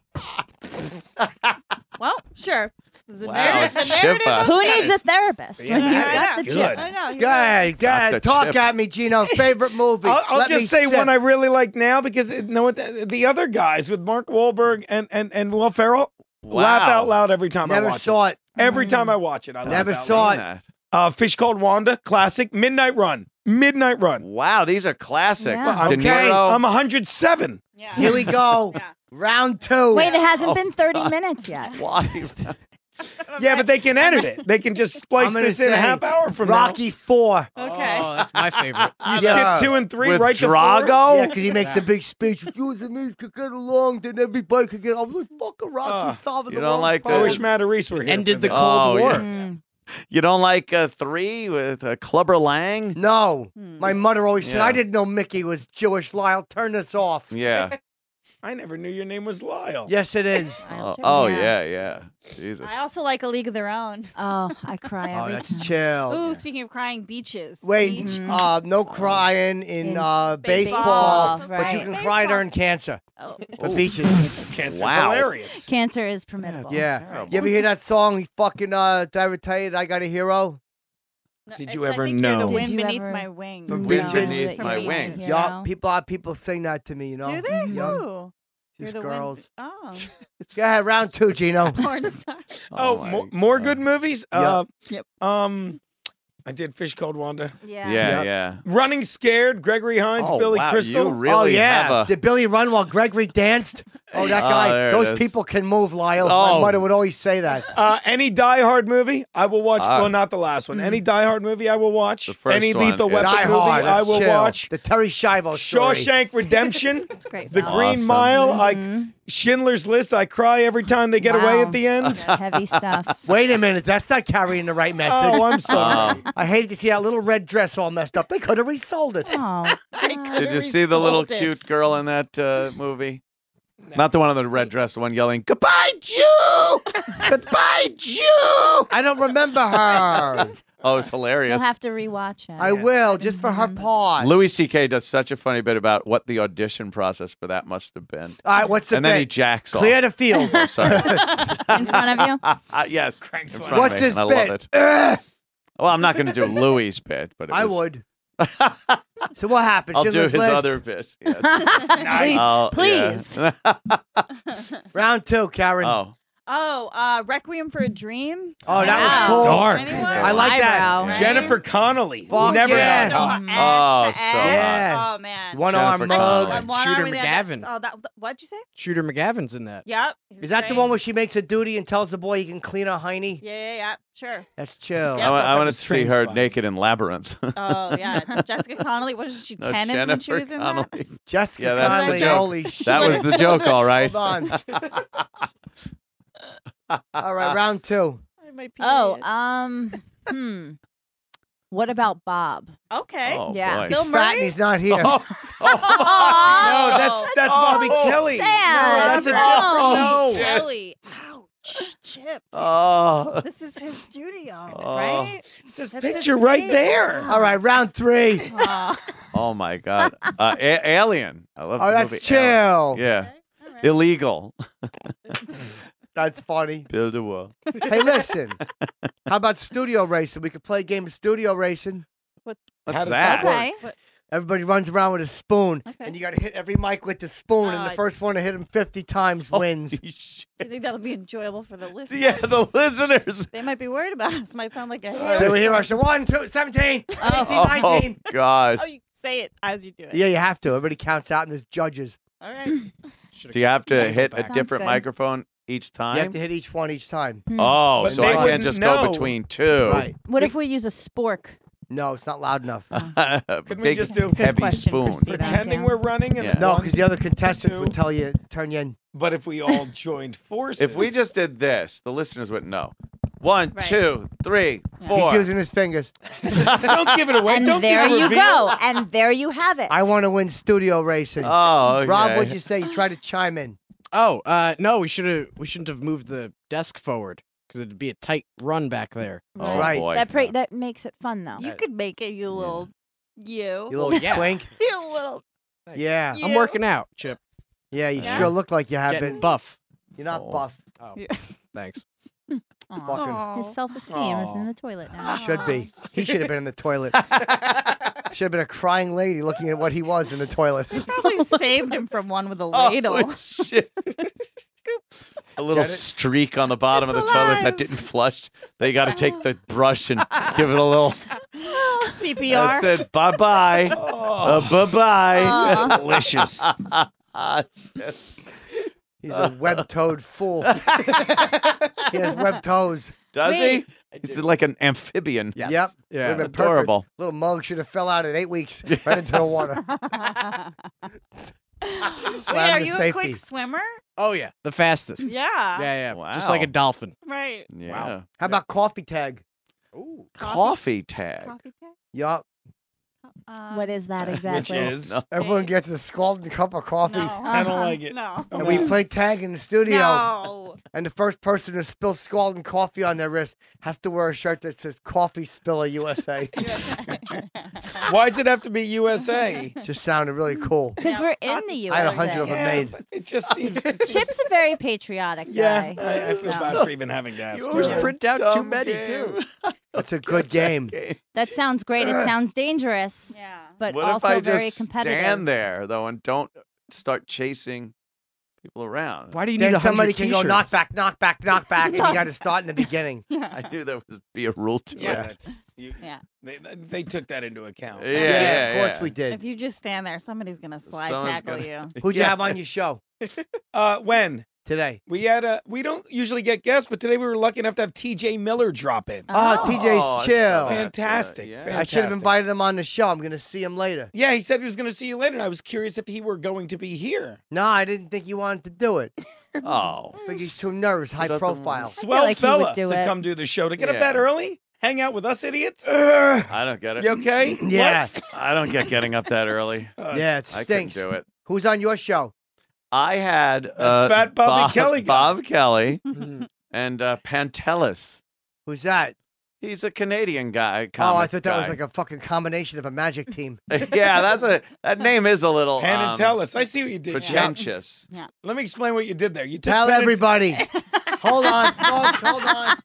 Well, sure. The Wow, narrative, the Chippa. narrative Who needs a therapist Yeah, when you've I got the Good. chip? I know. you Go ahead, go ahead. Talk Chip. at me, Geno. Favorite movie. I'll, I'll just say sip. one I really like now because it, no, it- the other guys with Mark Wahlberg and and and Will Ferrell laugh out loud every time I Never watch saw it. it. Every time I watch it, I laugh Never out saw it. that. Uh, Fish called Wanda, classic. Midnight Run, Midnight Run. Wow, these are classics. Yeah. De Okay. Niro. I'm 107. Yeah. Here we go. Yeah. Round two. Wait, it hasn't Oh, been 30 God. minutes yet. Why? Yeah, but they can edit it. They can just splice gonna this in a half hour from Rocky Four. Okay. Oh, that's my favorite. now. You Yeah. skip two and three With right to four? Drago? Yeah, because he makes the big speech. If you and me could get along, then everybody could get. I'm like, fucking Rocky Uh, solving you the don't world's like I problems. wish Matt Reese were here. Ended for the this. Cold Oh, War. yeah. Mm. You don't like uh, three with uh, Clubber Lang? No. Hmm. My mother always said, I didn't know Mickey was Jewish. Lyle, turn this off. Yeah. I never knew your name was Lyle. Yes, it is. Oh, oh, check yeah, yeah. Jesus. I also like A League of Their Own. Oh, I cry every Oh, every that's time. chill. Ooh, speaking of crying, beaches. Wait, Beach. Uh, no crying in, In uh, baseball, baseball, but you right. can cry Baseball. during cancer Oh. for Ooh. beaches. Cancer's Wow. hilarious. Cancer is permissible. yeah. terrible. You ever hear that song? Fucking, uh, did I ever tell you that I got a hero? No, Did you I ever think you're know? The wind beneath ever- my wings. From No, beaches? Beneath that my you're wings. being a Yeah, people, a lot of people sing that to me, you know? Do they? Yeah. Who? Just the girls. Wind... Oh, Go ahead, round two, Geno. porn star. Oh, my mo- more God. good movies? Yep. Uh, Yep. Um, I did Fish Called Wanda. Yeah. Yeah, Yep. yeah. Running Scared, Gregory Hines, oh, Billy wow, Crystal. You really oh, yeah. have a. Did Billy run while Gregory danced? Oh, that Oh, guy. there it Those is. people can move, Lyle. My Oh. mother would always say that. Uh, any Die Hard movie, I will watch. Ah. well, not the last one. Any Die Hard movie, I will watch. The first any one, Lethal yeah. Weapon Die movie, Hard. I that's will chill. watch. The Terri Schiavo story. Shawshank Redemption, It's great. The film. Green Awesome. Mile, I Mhm. Schindler's List. I cry every time they get away at the end. Heavy stuff. Wait a minute. That's not carrying the right message. Oh, I'm sorry. Um, I hate to see that little red dress all messed up. They could have resold it. Oh. Did you see the little it. cute girl in that uh, movie? Not the one in the red dress, the one yelling, Goodbye, Jew! Goodbye, Jew! I don't remember her. Oh, it's hilarious. You'll have to rewatch it. I will, just for her Mhm. part. Louis C.K. does such a funny bit about what the audition process for that must have been. All right, what's the and then he bit? jacks Clear off. the field. Oh, sorry. In front of you? Uh, yes. Cranks in one. front of What's me, his and I bit? love it. Ugh, Well, I'm not going to do Louis' bit, but it I was- would. So what happened? I'll do Schindler's his List? other bit. Yes. Please. I'll- Please. yeah. Round two, Kerryn. oh, Oh, uh, Requiem for a Dream. Oh, that Wow. was cool. Dark. Anyone? I like that. Eyebrow, Right? Jennifer Connelly. Fuck Never yeah. had So her. Ass Oh, to so ass. Yeah. Oh man. One arm Jennifer mug. Connelly. On one Shooter arm, and the other- McGavin. Oh, that, what'd you say? Shooter McGavin's in that. Yep. he's Is that the great. one where she makes a duty and tells the boy he can clean a hiney? Yeah, yeah, yeah. Sure. That's chill. Yeah. I, wa- I wanted to see her Trainspotting. naked in Labyrinth. Oh yeah, Jessica Connelly. What is she? No, Ten when she Jennifer was in Connelly. Jessica Yeah, that's the Connelly. joke. Holy shit. That was the joke, all right. Hold on. All right, round two. Oh, um, hmm. What about Bob? okay. Oh, Yeah. boy. He's Bill fat and Murray? he's not here. Oh, No, that's that's Oh, Bobby Kelly. sad. No, that's a Oh, different. No. Kelly. Ouch, Chip. oh. This is his studio, Oh. right? It's his That's his picture right face. there. All right, round three. Aw. Oh my God. Uh, a- Alien. I love Oh, the that's movie chill. Alien. Yeah. Okay, all right. Illegal. That's funny. Build a wall. Hey, listen. How about studio racing? We could play a game of studio racing. What's How does that? that work? Okay. What- Everybody runs around with a spoon, Okay. and you got to hit every mic with the spoon, and Oh, the I- first one to hit him 50 times wins. Shit. Do you think that'll be enjoyable for the listeners? Yeah, the listeners. They might be worried about us. Might sound like a uh, Then we hear hailstorm. us. One, two, 17, 18, Oh. 19. Oh God. Oh, you say it as you do it. Yeah, you have to. Everybody counts out, and there's judges. All right. Do you have to hit a different good. microphone each time? You have to hit each one each time. Hmm. Oh, But so they I can't wouldn't just know. go between two. Right. What if we use a spork? No, it's not loud enough. A Could we big just do- a heavy question, spoon. Cristina. Pretending Yeah. we're running and Yeah. No, one, because the other contestants would tell you, turn you in. But if we all joined forces, If we just did this, the listeners wouldn't know. One, Right. two, three, Yeah. four. He's using his fingers. don't give it away. and don't there give it away. There you go. And there you have it. I want to win studio racing. Oh, okay. Rob, what'd you say? You try to chime in. Oh, uh, no, we should have. We shouldn't have moved the desk forward because it'd be a tight run back there. Oh, Right. boy. that pra- that makes it fun though. You could make it, you little, you, You little yeah. twink. you little. Yeah. You. I'm working out, Chip. Yeah, you Yeah. sure look like you have Getting been. buff. You're not Oh. buff. Oh, Yeah. thanks. Aw. Fucking His self-esteem is in the toilet now. should be. He should have been in the toilet. Should have been a crying lady looking at what he was in the toilet. Probably saved him from one with a ladle. Oh, ladle. shit. A little streak on the bottom It's of the toilet that didn't flush. They got to take the brush and give it a little. CPR. That's it. Bye bye. Oh, Uh, bye bye. Aw. delicious. He's a web-toed fool. he has web toes. Does Wait. he? He's like an amphibian. Yes. Yep. Yeah. Would've been Adorable. perfect. Little mug should have fell out at eight weeks right into the water. Wait, are to you a quick swimmer? Oh yeah, the fastest. Yeah. Yeah, yeah. Just like a dolphin. Right. Yeah. Wow. How about coffee tag? Ooh. Coffee tag. Coffee tag? Yup. Uh, What is that exactly? Which exactly? is. No. Everyone gets a scalding cup of coffee. No. I don't like it. No. And we play tag in the studio. No. And the first person to spill scalding coffee on their wrist has to wear a shirt that says Coffee Spiller USA. Why does it have to be USA? It Just sounded really cool. Because Yeah, we're in the is- USA. I had a hundred of them Yeah, made. but it just seems. it Chip's a very patriotic Yeah, guy. I, I feel So, bad for even having to ask. You always print out too many game. too. It's a good game. That sounds great. It sounds dangerous, Yeah. but what also if I very just competitive. stand there though and don't start chasing people around? Why do you need Then a somebody can go knock back, knock back, knock back, and you got to start in the beginning. I knew there was be a rule to Yeah, it. you- Yeah. They, they took that into account. Yeah, yeah, of course yeah. we did. If you just stand there, somebody's gonna slide Someone's tackle gonna- you. Who'd you have on your show Uh, when today? we had a, we don't usually get guests, but today we were lucky enough to have T.J. Miller drop in. Oh, Oh, TJ's saw chill. that. Fantastic, Yeah. I should have invited him on the show. I'm going to see him later. Yeah, he said he was going to see you later, and I was curious if he were going to be here. No, I didn't think he wanted to do it. Oh, I think he's too nervous, high Doesn't- profile. Swell like fella to it. come do the show to get up that early, hang out with us idiots. I don't get it. You okay? Yeah. What? I don't get getting up that early. Uh, Yeah, it I couldn't stinks. do it. Who's on your show? I had uh, fat Bobby Bob, Kelly guy. Bob Kelly Mhm. and uh, Pantelis. Who's that? He's a Canadian guy. oh, I thought that was like a fucking combination of a magic team. yeah, that's a that name is a little Penn and um, tell. I see what you did. Chip. pretentious. Let me explain what you did there. You took Tell Penn and- everybody. hold on, folks. Hold on.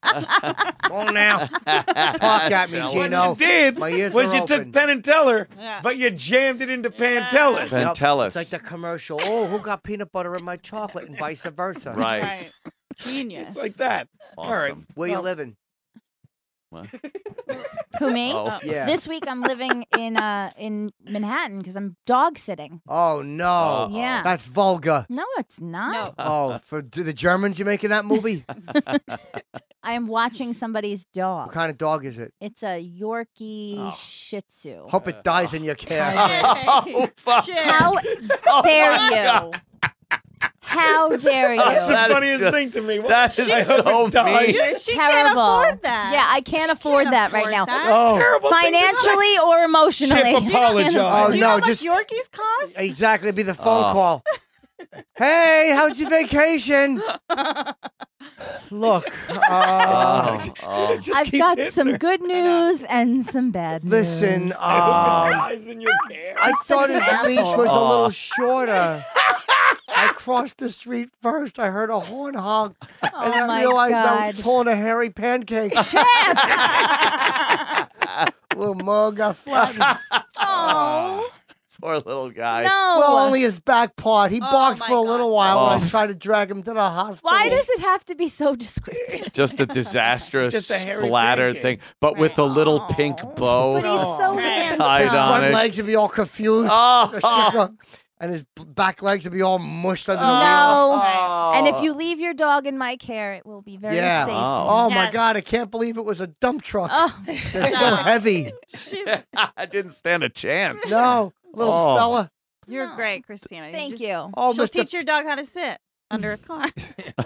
Go on now. Talk at me, Tell What you did My ears was are you open. took Penn and Teller, Yeah. but you jammed it into Yeah. Pantelis. Pen- Yep, Pantelis. It's like the commercial. Oh, who got peanut butter in my chocolate and vice versa. Right. Right. Genius. It's like that. Awesome. All right. Where you Well, living? Who me? Oh, Yeah. This week I'm living in uh in Manhattan because I'm dog sitting. Oh no. Uh-oh. Yeah. That's vulgar. No, it's not. No. Oh, for do the Germans you making that movie? I am watching somebody's dog. what kind of dog is it? It's a Yorkie Oh. Shih Tzu. Hope it dies in your care. Oh, fuck. Shit. How Oh, dare my you? God. How dare you? That's the That is funniest just- thing to me. What- that is I hope so it dies. mean. You're she terrible. can't afford that. Yeah, I can't She afford can't that right afford now. that. Oh, Terrible thing to say. Financially or emotionally. Chip apologize. Oh, Do you no, know how just- much Yorkies cost? exactly. Be the phone Oh. call. Hey, how's your vacation? Look, uh, Oh, oh. I've got some her. good news and some bad news. listen. I Um, dies in your care. I thought an his leash asshole. was a little shorter. I crossed the street first. I heard a horn honk, and Oh I my realized I was pulling a hairy pancake. Little mug got flattened. Oh, Poor little guy. no. Well, only his back part. He Oh barked for a little God. while when I Oh. tried to drag him to the hospital. Why does it have to be so descriptive? Just a disastrous Just a splattered thing, but with a little Aw. pink But bow. he's so Right. handsome. Tied his on front it. legs would be all confused, Oh, and his back legs would be all mushed under the wheel. No. Oh. oh. And if you leave your dog in my care, it will be very Yeah. safe. Oh. Oh my God! I can't believe it was a dump truck. Oh, They're so heavy. I didn't stand a chance. No, little Oh. fella. You're No. great, Cristina. thank just- you. Oh, She'll Mr. teach your dog how to sit under a car.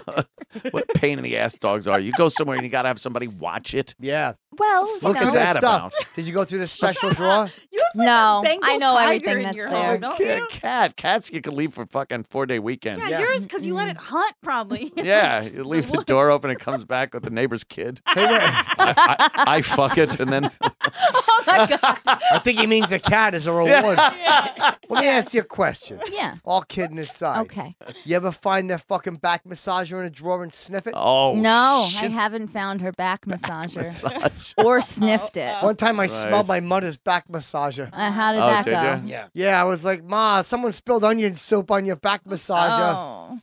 what pain in the ass dogs are. You go somewhere and you got to have somebody watch it. Yeah. Well, you Look know. at that that stuff. about? Did you go through the special drawer? You have like No, a I know everything that's there. home, don't Cat, cat. Cats you can leave for fucking four day weekend. Yeah, Yeah. yours because you let it hunt probably. Yeah, you leave the door open, it comes back with the neighbor's kid. Hey. I, I, I fuck it and then my god. I think he means the cat is a reward. Let me ask you a question. Yeah. All kidding aside. Okay. You ever find that fucking back massager in a drawer and sniff it? oh no, I haven't found her back massager massage. or sniffed it. One time I Right. smelled my mother's back massager. Uh, how did Oh, that did go? ya? Yeah. Yeah, I was like, Ma, someone spilled onion soup on your back massager Oh.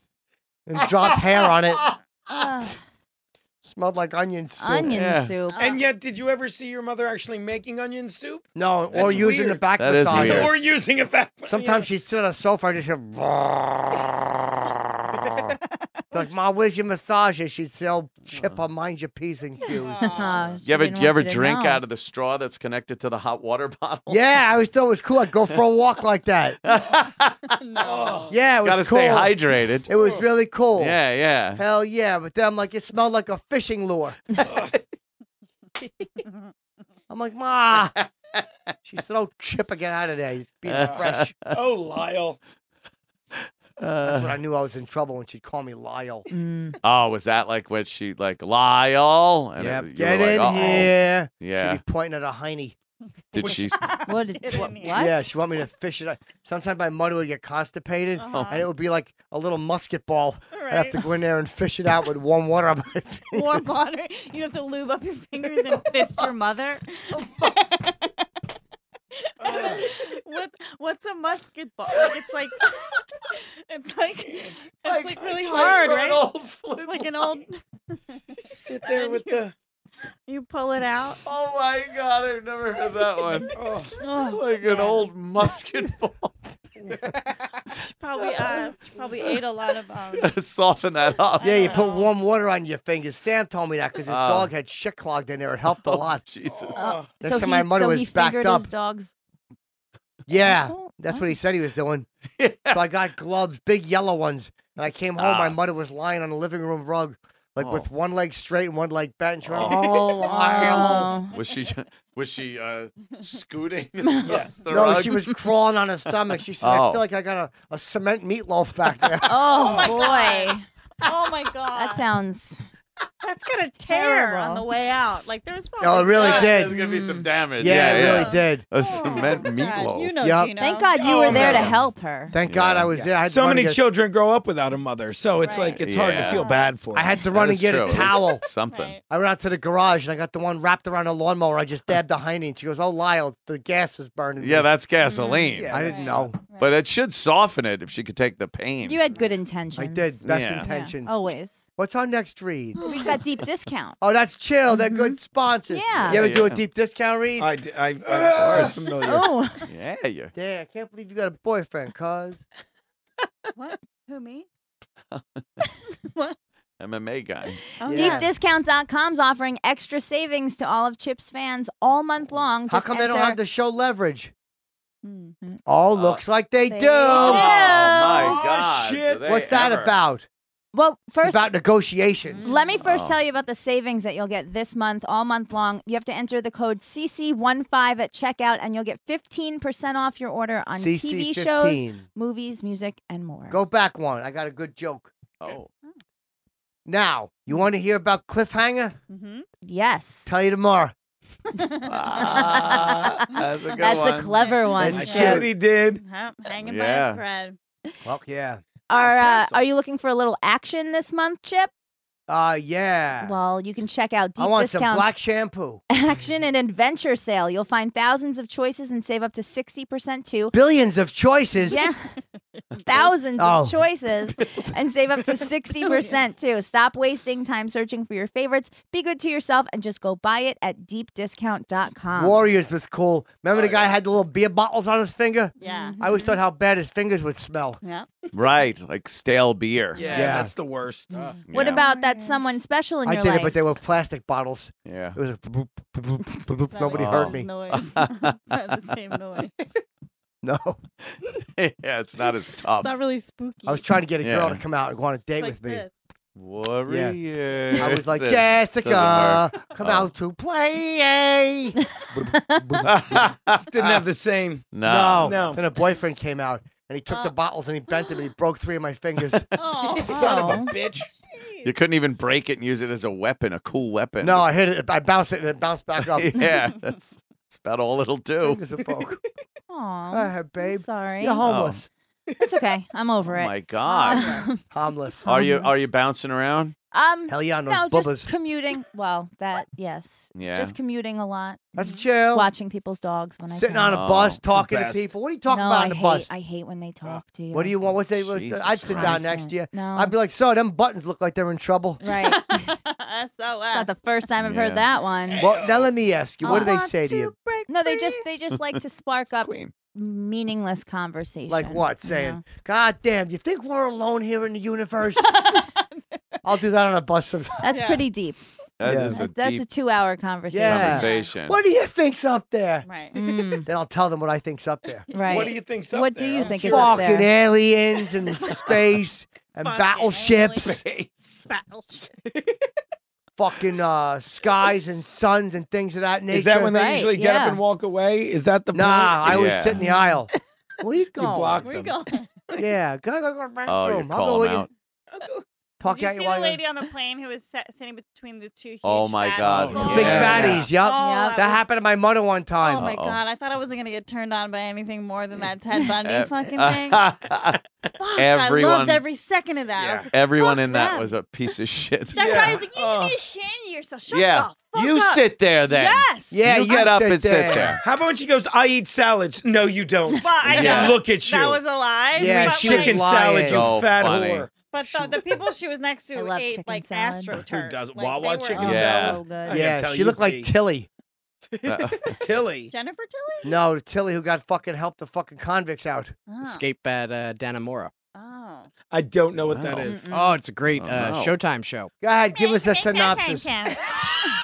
and dropped hair on it. Ugh, Smelled like onion soup. onion Yeah. soup. And yet, did you ever see your mother actually making onion soup No, or That's using the weird. back That is massager. weird. or using a back? Sometimes she'd sit on a sofa and just hear. Like, Ma, where's your massager? She'd say, oh, Chipper, mind your P's and Q's. Uh, You ever you ever drink out of the straw that's connected to the hot water bottle? Yeah, I always thought it was cool. I'd go for a walk like that. no. Yeah, it was cool. Gotta cool. stay hydrated. It was really cool. Yeah, yeah. Hell yeah. But then I'm like, it smelled like a fishing lure. I'm like, Ma. She said, "Oh, Chipper, get out of there. You're being fresh." Oh, Lyle. That's when Uh, I knew I was in trouble when she'd call me Lyle. Mm. oh, was that like what she like Lyle? And Yep, it- get were like, in "Uh-oh." here. Yeah. She'd be pointing at a hiney. Did she? What? Did, Get what? what? Yeah, she want me to fish it. out. Sometimes my mother would get constipated, Uh-huh. and it would be like a little musket ball. I have to go in there and fish it out with warm water on my fingers. Warm water. You have to lube up your fingers and fist your mother. what? What's a musket ball? Like it's like it's like it's like, really hard, right? like an old. Sit there with the. You pull it out. Oh my god, I've never heard that one. Oh, Oh, like an old musket ball. She probably uh, she probably ate a lot of um. Soften that up. Yeah, you put warm water on your fingers. Sam told me that because his Oh. dog had shit clogged in there. It helped a Oh, lot. Jesus. oh. Next so time he, my mother so was he backed up. his dog's Yeah, asshole? that's what he said he was doing. So I got gloves, big yellow ones, and I came home. My Ah. mother was lying on the living room rug, like with Oh. one leg straight and one leg bent. And she Oh. "Oh, Lyle." Oh. Was she was she uh scooting? Yes. the No, rug? she was crawling on her stomach. She said, "I Oh. feel like I got a, a cement meatloaf back there." Oh, my boy, Oh my god. that sounds. That's gonna tear on the way out. Like there's probably. Oh, it really Yeah, did. There's gonna be some mm. damage. yeah, Yeah, it yeah. really did. A cement Oh, God, meatloaf. You know, Yup. Geno. Thank God you Oh, were there to no. help her. Thank God Yeah. I was there. I had to So run and many get- children grow up without a mother, so it's Right. like it's hard to Yeah. feel bad for. I had to That run and is get true. a At towel. Something. Right. I went out to the garage and I got the one wrapped around a lawnmower. I just dabbed the hiney and she goes, "Oh, Lyle, the gas is burning." Yeah, me." that's gasoline. Yeah. I didn't mm. Right. know. But it should soften it if she could take the pain. You had good intentions. I did. Best Yeah. Yeah, intentions. always. What's our next read? We've got deep discount. Oh, that's chill. They're good sponsors. Yeah. You ever do a Yeah. deep discount read? I, d- I, I, I'm familiar. Oh, Yeah, you. yeah, I can't believe you got a boyfriend, cuz. What? Who me? What? MMA guy. Oh, Yeah. DeepDiscount.com's offering extra savings to all of Chips fans all month long. How Just come they don't have the show leverage? Hmm. Oh, looks like they, They do. do. Oh my Oh, God! shit. What's that ever- about? Well, It's first, about negotiations. let me first Oh. tell you about the savings that you'll get this month, all month long. You have to enter the code CC15 at checkout, and you'll get 15% off your order on TV shows, movies, music, and more. Go back one. I got a good joke. Oh, Now, you want to hear about Cliffhanger? Mm-hmm. Yes. Tell you tomorrow. Ah, that's a good That's one. a clever one. It's I Chip. should he did. Hanging Yeah. by a thread. Well, yeah. Are uh, are you looking for a little action this month, Chip? Uh, yeah. Well, you can check out Deep I want Discount's some black shampoo. Action and Adventure Sale. You'll find thousands of choices and save up to 60% too. Billions of choices. Yeah. thousands Oh. of choices and save up to 60% too. Stop wasting time searching for your favorites. Be good to yourself and just go buy it at deepdiscount.com. Warriors was cool. Remember the guy had the little beer bottles on his finger? Yeah. I always thought how bad his fingers would smell. Yeah. Right, like stale beer. Yeah, Yeah. that's the worst. What Yeah. about that someone special in I your did it, but they were plastic bottles. Yeah. It was a boop, boop, boop, boop, boop. nobody Oh. heard me. Noise. the same noise. It's No, yeah, it's not as tough. not really spooky. I was trying to get a girl Yeah. to come out and go on a date like with me. this. Warriors. I was like, It Jessica, come Oh. out to play. Just didn't have the same. no. no, No. Then a boyfriend came out and he took the Oh. bottles and he bent them and he broke three of my fingers. Oh, Son of a bitch. You couldn't even break it and use it as a weapon, a cool weapon. no, I hit it. I bounced it and it bounced back up. yeah, that's, that's about all it'll do. Fingers are broke. Aw, Go ahead, babe. sorry. You're oh. homeless. It's okay. I'm Oh over it. Oh my God. Homeless. Are you are you bouncing around? Um, Hell yeah, on those no, bubbas. just commuting. Well, that yes. Yeah. Just commuting a lot. That's chill. Watching people's dogs when I Sitting can. on a Oh, bus it's the talking to best. people. What are you talking no, about I on the hate, bus? I hate when they talk to you. What do you want? What's they? What's Jesus I'd sit down Christ. next to you. No. I'd be like, so them buttons look like they're in trouble. Right. That's so wow. It's not the first time I've Yeah. heard that one. Well, now let me ask you, what I do they say to you? break No, they just they just like to spark up Queen. meaningless conversation. Like what? you Saying, know? God damn, you think we're alone here in the universe? I'll do that on a bus sometimes. That's Yeah. pretty deep. That Yeah. is a That- that's deep a two-hour conversation. Yeah. conversation. What do you think's up there? Right. Mm, Then I'll tell them what I think's up there. right. What do you think's up What do there? you I'm think is up Fucking there? aliens and space and Fucking battleships. Face. Battleship. fucking uh, skies and suns and things of that nature. Is that when they Right, usually get up and walk away? Is that the Nah, point? I always Yeah. sit in the aisle. Where you You going? block Where you them. going? Yeah, go go go back Oh, you're. I'll go calling with you. out. Talk Did you see your the lady on the plane who was sat, sitting between the two huge Oh my God. people? The Big fatties, yup. Oh, Yep. That was- happened to my mother one time. Oh my Uh-oh. god! I thought I wasn't gonna get turned on by anything more than that Ted Bundy Uh, fucking thing. Fuck, I Everyone- loved every second of that. I was like, Everyone in that them. was a piece of shit. That Yeah. guy's like, you Oh. should be ashamed of yourself. Shut yeah, the fuck you up. sit there then. Yes. Yeah, you you get up sit and sit there. there. How about when she goes, I eat salads? No, you don't. But I Yeah. Look at you. that was a lie. Yeah, but like, Chicken salad, you So fat funny. whore. But the, the people she was next I to love ate chicken like salad. Astro Who doesn't? Like, Wawa they were- chicken Yeah. so good. I Yeah, tell she you, looked like T. Tilly. Uh, Tilly. Jennifer Tilly. No, Tilly who got fucking helped the fucking convicts out. Oh. Escape at uh, Dannemora. Oh. I don't know what that Wow. is. Oh, it's a great Oh, uh, no. Showtime show. Go ahead, give us a synopsis.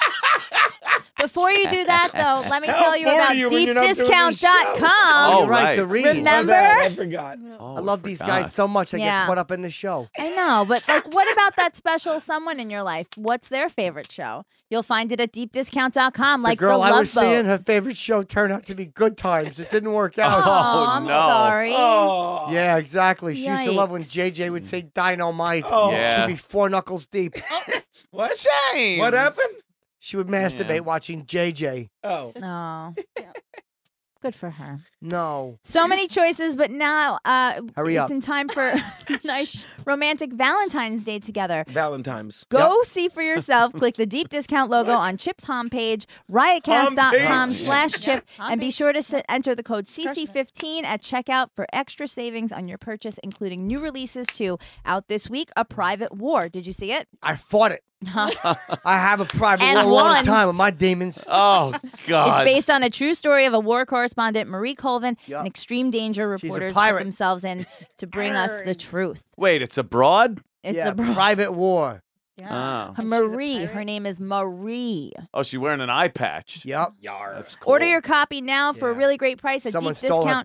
Before you do that, though, let me How tell you about are you when you're not doing this deepdiscount.com. Oh, Oh, right, right. to read. Remember? I forgot. oh, I love these forgot. guys so much. I Yeah. get caught up in the show. I know, but like, what about that special someone in your life? What's their favorite show? You'll find it at deepdiscount.com, like the girl the I Love was Boat. seeing, her favorite show turned out to be Good Times. It didn't work out. Oh, out. I'm no. sorry. Oh. Yeah, exactly. She used to love when JJ would say dynamite. Oh. Yeah. She'd be four knuckles deep. What? James. What happened? She would masturbate Yeah. watching JJ. Oh. No. Good for her. No. So many choices, but now uh, Hurry it's up. in time for nice romantic Valentine's Day together. Valentine's. Go see for yourself. Click the deep discount logo on Chip's homepage, riotcast.com Homepage. slash chip, and be sure to s- enter the code CC15 at checkout for extra savings on your purchase, including new releases too. Out this week, A Private War. Did you see it? I fought it. I have a private And war all the time with my demons. Oh God. It's based on a true story of a war correspondent, Marie Colvin, Yup. and extreme danger She's a reporters put pirate. themselves in to bring us the truth. Wait, it's abroad. It's yeah, a private war. Yeah. Oh. And she's a Marie. Her name is Marie. Oh, she's wearing an eye patch. Yep. Yar. That's cool. Order your copy now for a really great price at Someone stole her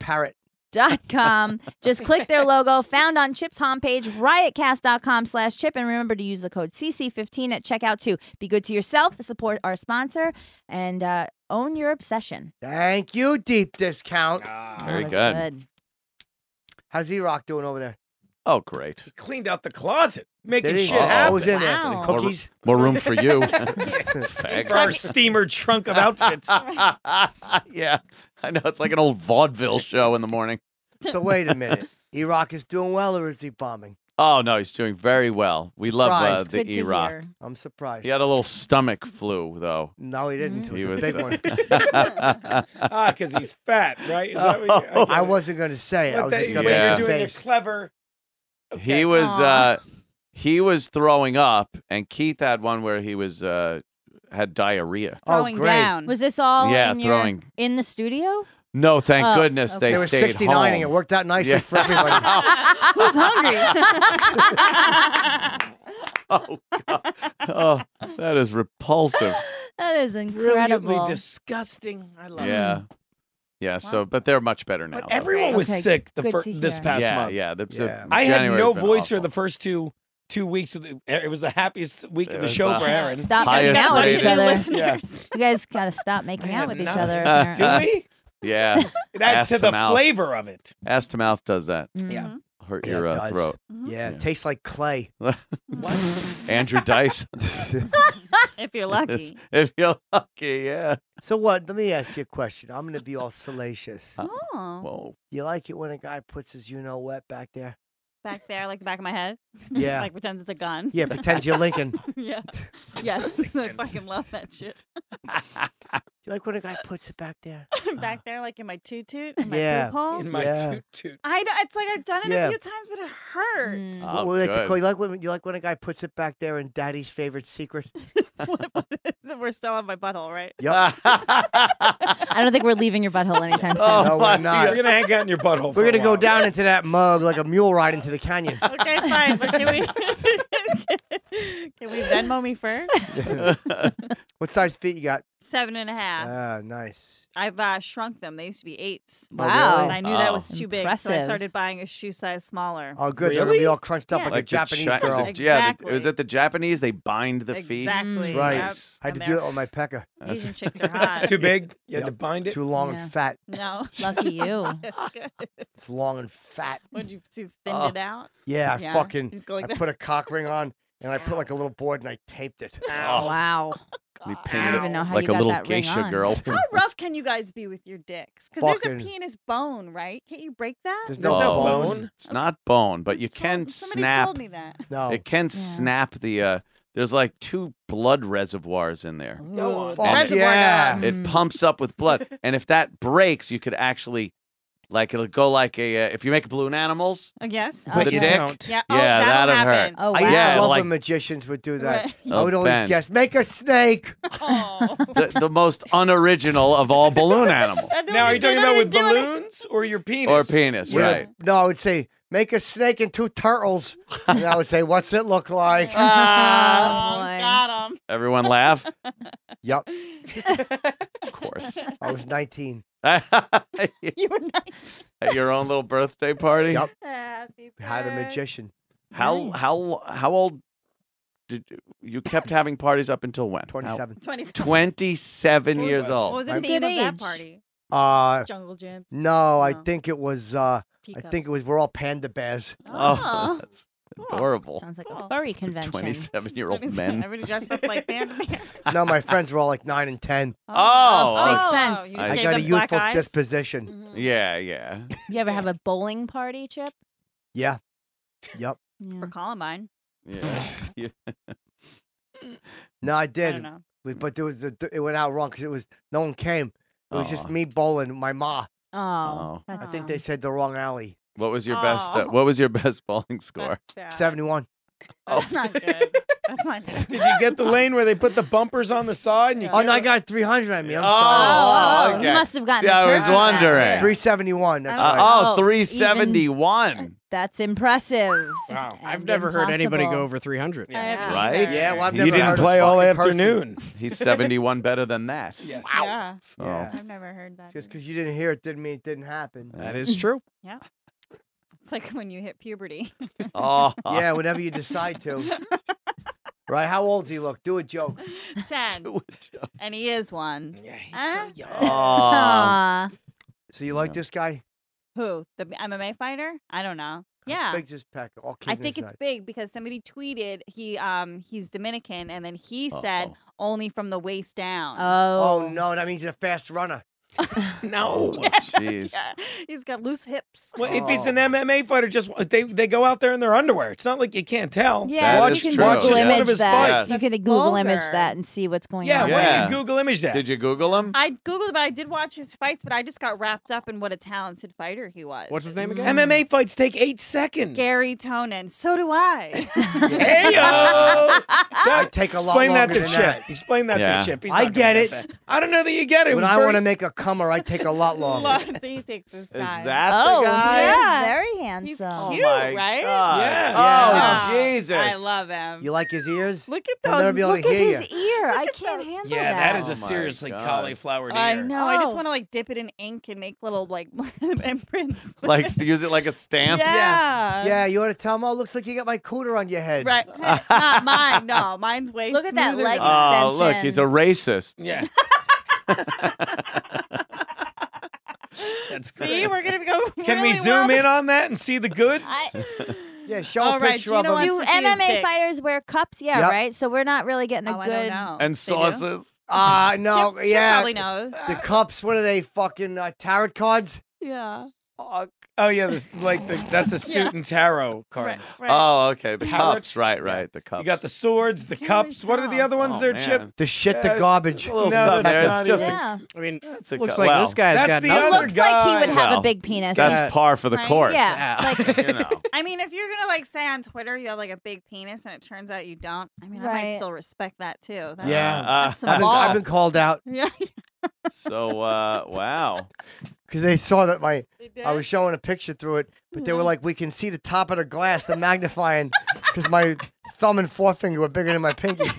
deepdiscount.com. parrot. Just click their logo found on Chip's homepage, riotcast.com slash chip, and remember to use the code CC15 at checkout too. Be good to yourself, support our sponsor, and uh, own your obsession. Thank you, deep discount. Ah. Very That was good. How's E-Rock doing over there? Oh, great. He cleaned out the closet, making Did he? shit Oh, happen. What was in there? For Wow. the cookies? More room for you. For our steamer trunk of outfits. yeah, I know. It's like an old vaudeville show in the morning. So wait a minute. E-Rock is doing well or is he bombing? Oh no, he's doing very well. We love uh, Surprised. the Good to E-Rock. hear. I'm surprised. He had a little stomach flu though. No, he didn't. It was He a was. big one. ah, because he's fat, right? Is that what you, I wasn't going to say it. I But was that- just going but to Yeah. you're make doing a face. clever. He was Aw. uh he was throwing up and Keith had one where he was uh had diarrhea. Oh, Throwing great. down. Was this all Yeah, in, your- in the studio? No, thank Oh, goodness okay. they, They were stayed 69ing. home. It worked out nicely Yeah. for everybody. Who's hungry? oh, God. oh, that is repulsive. That is Brilliantly incredible. disgusting. I love Yeah. it. Yeah, Yeah, so but they're much better now. But though. everyone was Okay, sick the fir- this past yeah, month. yeah. The, the Yeah. I had no been voice for the first two two weeks of the. It was the happiest week of the show the for Aaron. Stop Highest making out with rated. each other. Listeners. You guys got to stop making I out had with each not- other. Do Do we? Yeah, It adds Ass to to the mouth. flavor of it. ass to mouth does that. Yeah. Mhm. Hurt Yeah, your it uh, does. throat. Yeah, Yeah. it tastes like clay. what? Andrew Dice. if you're lucky. if you're lucky, yeah. So what? Let me ask you a question. I'm going to be all salacious. Uh, Oh. Whoa. You like it when a guy puts his you know what back there? Back there, like the back of my head. Yeah. like pretends it's a gun. Yeah, pretends you're Lincoln. yeah. Yes. I fucking love that shit. You like when a guy puts it back there? back there, like in my toot toot, in my Yeah. poop hole. In my Yeah. toot toot. I know, it's like I've done it Yeah. a few times, but it hurts. Mm. Oh, what would like to good. you like when you like when a guy puts it back there in Daddy's favorite secret? What- what is it? We're still on my butthole, right? Yup. I don't think we're leaving your butthole anytime soon. Oh, no, we're my not. You're gonna hang out in your butthole. We're a gonna go while. down into that mug like a mule ride into the canyon. Okay, fine, but can we can we Venmo me first? what size feet you got? Seven and a half. Ah, nice. I've uh, shrunk them. They used to be eights. Oh, Wow. really? And I knew that Oh. was too big, so I Impressive. started buying a shoe size smaller. Oh, good. They're gonna be Really? all crunched up Yeah. like, Like a Japanese Chi- girl. the- yeah, the, was Exactly. it the Japanese? They bind the feet. Exactly. Right. Yep. I had to do they're- that with my pecker. That's- Asian chicks are hot. Too big. You had Yep. to bind it. Too long Yeah. and fat. No. Lucky you. That's good. It's long and fat. Would you see thinned Oh. it out? Yeah, I Yeah. fucking. You just go like I that. put a cock ring on and I put like a little board and I taped it. Oh. Wow. We painted I don't it even know how like you a little that ring geisha on. girl. How rough can you guys be with your dicks? Because there's Fucking- a penis bone, right? Can't you break that? There's There's no no bone. bone. It's not bone, but you Told- can somebody snap. told me that. No. It can snap the. uh There's like two blood reservoirs in there. Go on. Fuck reservoir yeah. dogs. It Mm. pumps up with blood, and if that breaks, you could actually, like, it'll go like a. Uh, if you make balloon animals, I guess. Oh, But the you dick. don't. Yeah. Oh, Yeah, that'll, that'd hurt. Oh, wow. I used Yeah, to love like- when magicians would do that. Right. I would always bend. guess, make a snake. Oh. the, the most unoriginal of all balloon animals And then Now, are you talking about with doing it- balloons or your penis? or penis, Yeah. right? No, I would say, make a snake and two turtles. and I would say, what's it look like? Ah. Oh, got him. Everyone laugh, Yep. of course. I was 19. At You were nice. your own little birthday party. Yep. Happy Had a magician. How Nice. how how old did you, you kept having parties up until when? How- 27. 27. 27 years What What old. was the I'm- theme of that party? Uh, Jungle gyms. no, I think it was, uh, I think it was, we're all panda bears. Oh, that's Cool. adorable. Sounds like Cool. a furry convention. 27 year old men. Everybody dressed up like Panda Man. no, my friends were all like 9 and 10. Oh, Makes oh, sense. You I just I gave got a them black youthful eyes? disposition. Mhm. Yeah, yeah. You ever have a bowling party, Chip? Yeah. Yep. Yeah. For Columbine. Yeah. yeah. No, I I did. don't know. But- But there was the, it went out wrong because it was no one came. It was just Aw. me bowling. My ma. Oh, Oh. that's I think they said the wrong alley. What was your best uh, Oh. what was your best bowling score? That's sad. Seventy-one. That's not good. That's. Did you get the lane where they put the bumpers on the side? And you Oh no, I got three hundred on me. I'm Oh, sorry. Oh, okay. you must have gotten. See, a I was turn that. wondering. Three seventy-one. That's Uh, right. oh, Oh, 371. That's impressive. Wow. I've and never heard anybody go over 300. I have Right? Yeah, well, I've you never didn't heard play all afternoon. He's 71 better than that. Yes. Yeah. So, Yeah. I've never heard that. Just because you didn't hear it didn't mean it didn't happen. That is true. Yeah. It's like when you hit puberty. oh, Yeah, whenever you decide to. Right? How old does he look? Do a joke. Ten. And he is one. Yeah, he's Huh? so young. Oh, Aw. So you like Yeah. this guy? Who? The MMA fighter? I don't know. Yeah. Big's his peck. All I kidding think it's big because somebody tweeted he um he's Dominican and then he said Uh-oh. only from the waist down. Oh. Oh no, that means he's a fast runner. No. Yeah, it jeez. yeah. He's got loose hips. Well, if he's Oh. an MMA fighter, just they they go out there in their underwear. It's not like you can't tell. Yeah, That you is can true. Watch Google just one of image his that. fights. You can That's Google image vulgar. that and see what's going Yeah, on. why Yeah. don't you Google image that? Did you Google him? I googled, but I did watch his fights, but I just got wrapped up in what a talented fighter he was. What's his name Mm. again? MMA fights take eight seconds. Gary Tonin. So do I. Hey yo! I take a lot Explain that longer to than Chip. that. Explain that Yeah. to Chip. He's I not get gonna it. that. I don't know that you get it. it When was I very- want to make a comer, I take a lot longer. he takes his Is that Oh, the guy? Yeah. he's very He's handsome. Oh cute, my right? God. Yeah. Oh, Yeah. Jesus. I love him. You like his ears? Look at He'll those. never be able Look to at his you. ear. I can't those. handle Yeah, that. that is Oh a my seriously God. cauliflower I ear. know. I just Oh. want to like dip it in ink and make little like imprints. Like to use it like a stamp? Yeah. Yeah, you want to tell him? Oh, looks like you got my cooter on your head. Right. Not mine. No, mine's way Look at that smoother leg than- Oh, look, he's a racist. Yeah. That's See, we're gonna go. Can we zoom well. in on that and see the goods? I, Yeah, show All a right, picture Geno of him. wants Do to see his MMA fighters wear cups? Yeah, Yep. right. So we're not really getting a oh, I good. don't know. And They do? sauces. Uh, no, Chip, Chip yeah. probably knows. The cups, what are they? Fucking uh, tarot cards? Yeah. Oh yeah, this like the, that's a suit Yeah. and tarot cards. Right. right. Oh, okay. The Tarot. cups. Right, right. The cups. You got the swords, the Can't cups. What are the other ones Oh, there, man. Chip? The shit, Yeah, the it's- garbage. A No, that's there. It's just yeah. I mean, that's a looks cu- like well, this guy's that's got the nothing. It other looks like he would have Well, a big penis. That's Yeah. par for the Right. course. Yeah, Yeah. like You know. I mean, if you're gonna like say on Twitter you have like a big penis and it turns out you don't, I mean, I might still respect that too. That's, Yeah. Uh, I've been, I've been called out Yeah. so, uh, wow. Because they saw that my I was showing a picture through it, but they were like, we can see the top of the glass, the magnifying, because my thumb and forefinger were bigger than my pinky.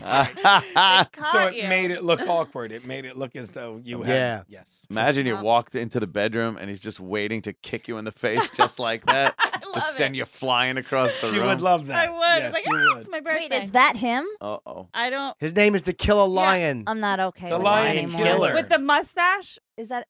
so it you. made it look awkward. It made it look as though you had. Yeah. Yes. Imagine you Yeah. walked into the bedroom and he's just waiting to kick you in the face just like that. To send it. you flying across the She room. She would love that. I would. Yes, like, ah, would. it's my birthday. Wait, is that him? Uh oh. I don't. His name is the Killer Lion. I'm not okay The with Lion that anymore. Killer. With the mustache. Is that?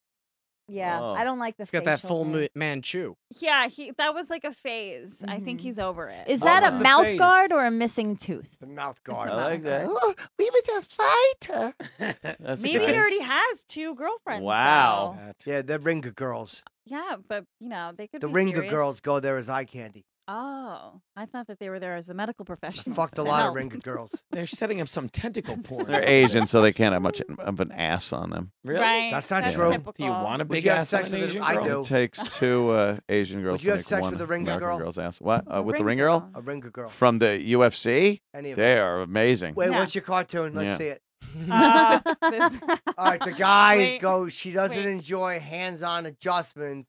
Yeah, Oh. I don't like the. He's got that facial full hair. ma- Manchu. Yeah, he. That was like a phase. I think Mhm. he's over it. Is Oh, that what's a the mouth face? guard or a missing tooth? The mouth guard. I like that. Oh, we were a fighter. That's Maybe good. he already has two girlfriends. Wow. though. Yeah, they're Ringer girls. Yeah, but you know they could The be Ringer serious. girls go there as eye candy. Oh, I thought that they were there as a medical professional. Fucked a lot of Ringer girls. They're setting up some tentacle porn. They're Asian, so they can't have much of an ass on them. Really? Right. That's not that's true. Typical. Do you want a Would big you have ass on sex an with an- Asian I girl? do. It takes two uh, Asian girls you to have make sex one with a Ringer American girl? girl's ass. What? Uh, with the ring ring girl? A Ringer girl. From the UFC? Any of them. They are amazing. Wait, Yeah. what's your cartoon? Let's Yeah. see it. Uh, this- All right, the guy Wait, goes. She doesn't wait. enjoy hands-on adjustments.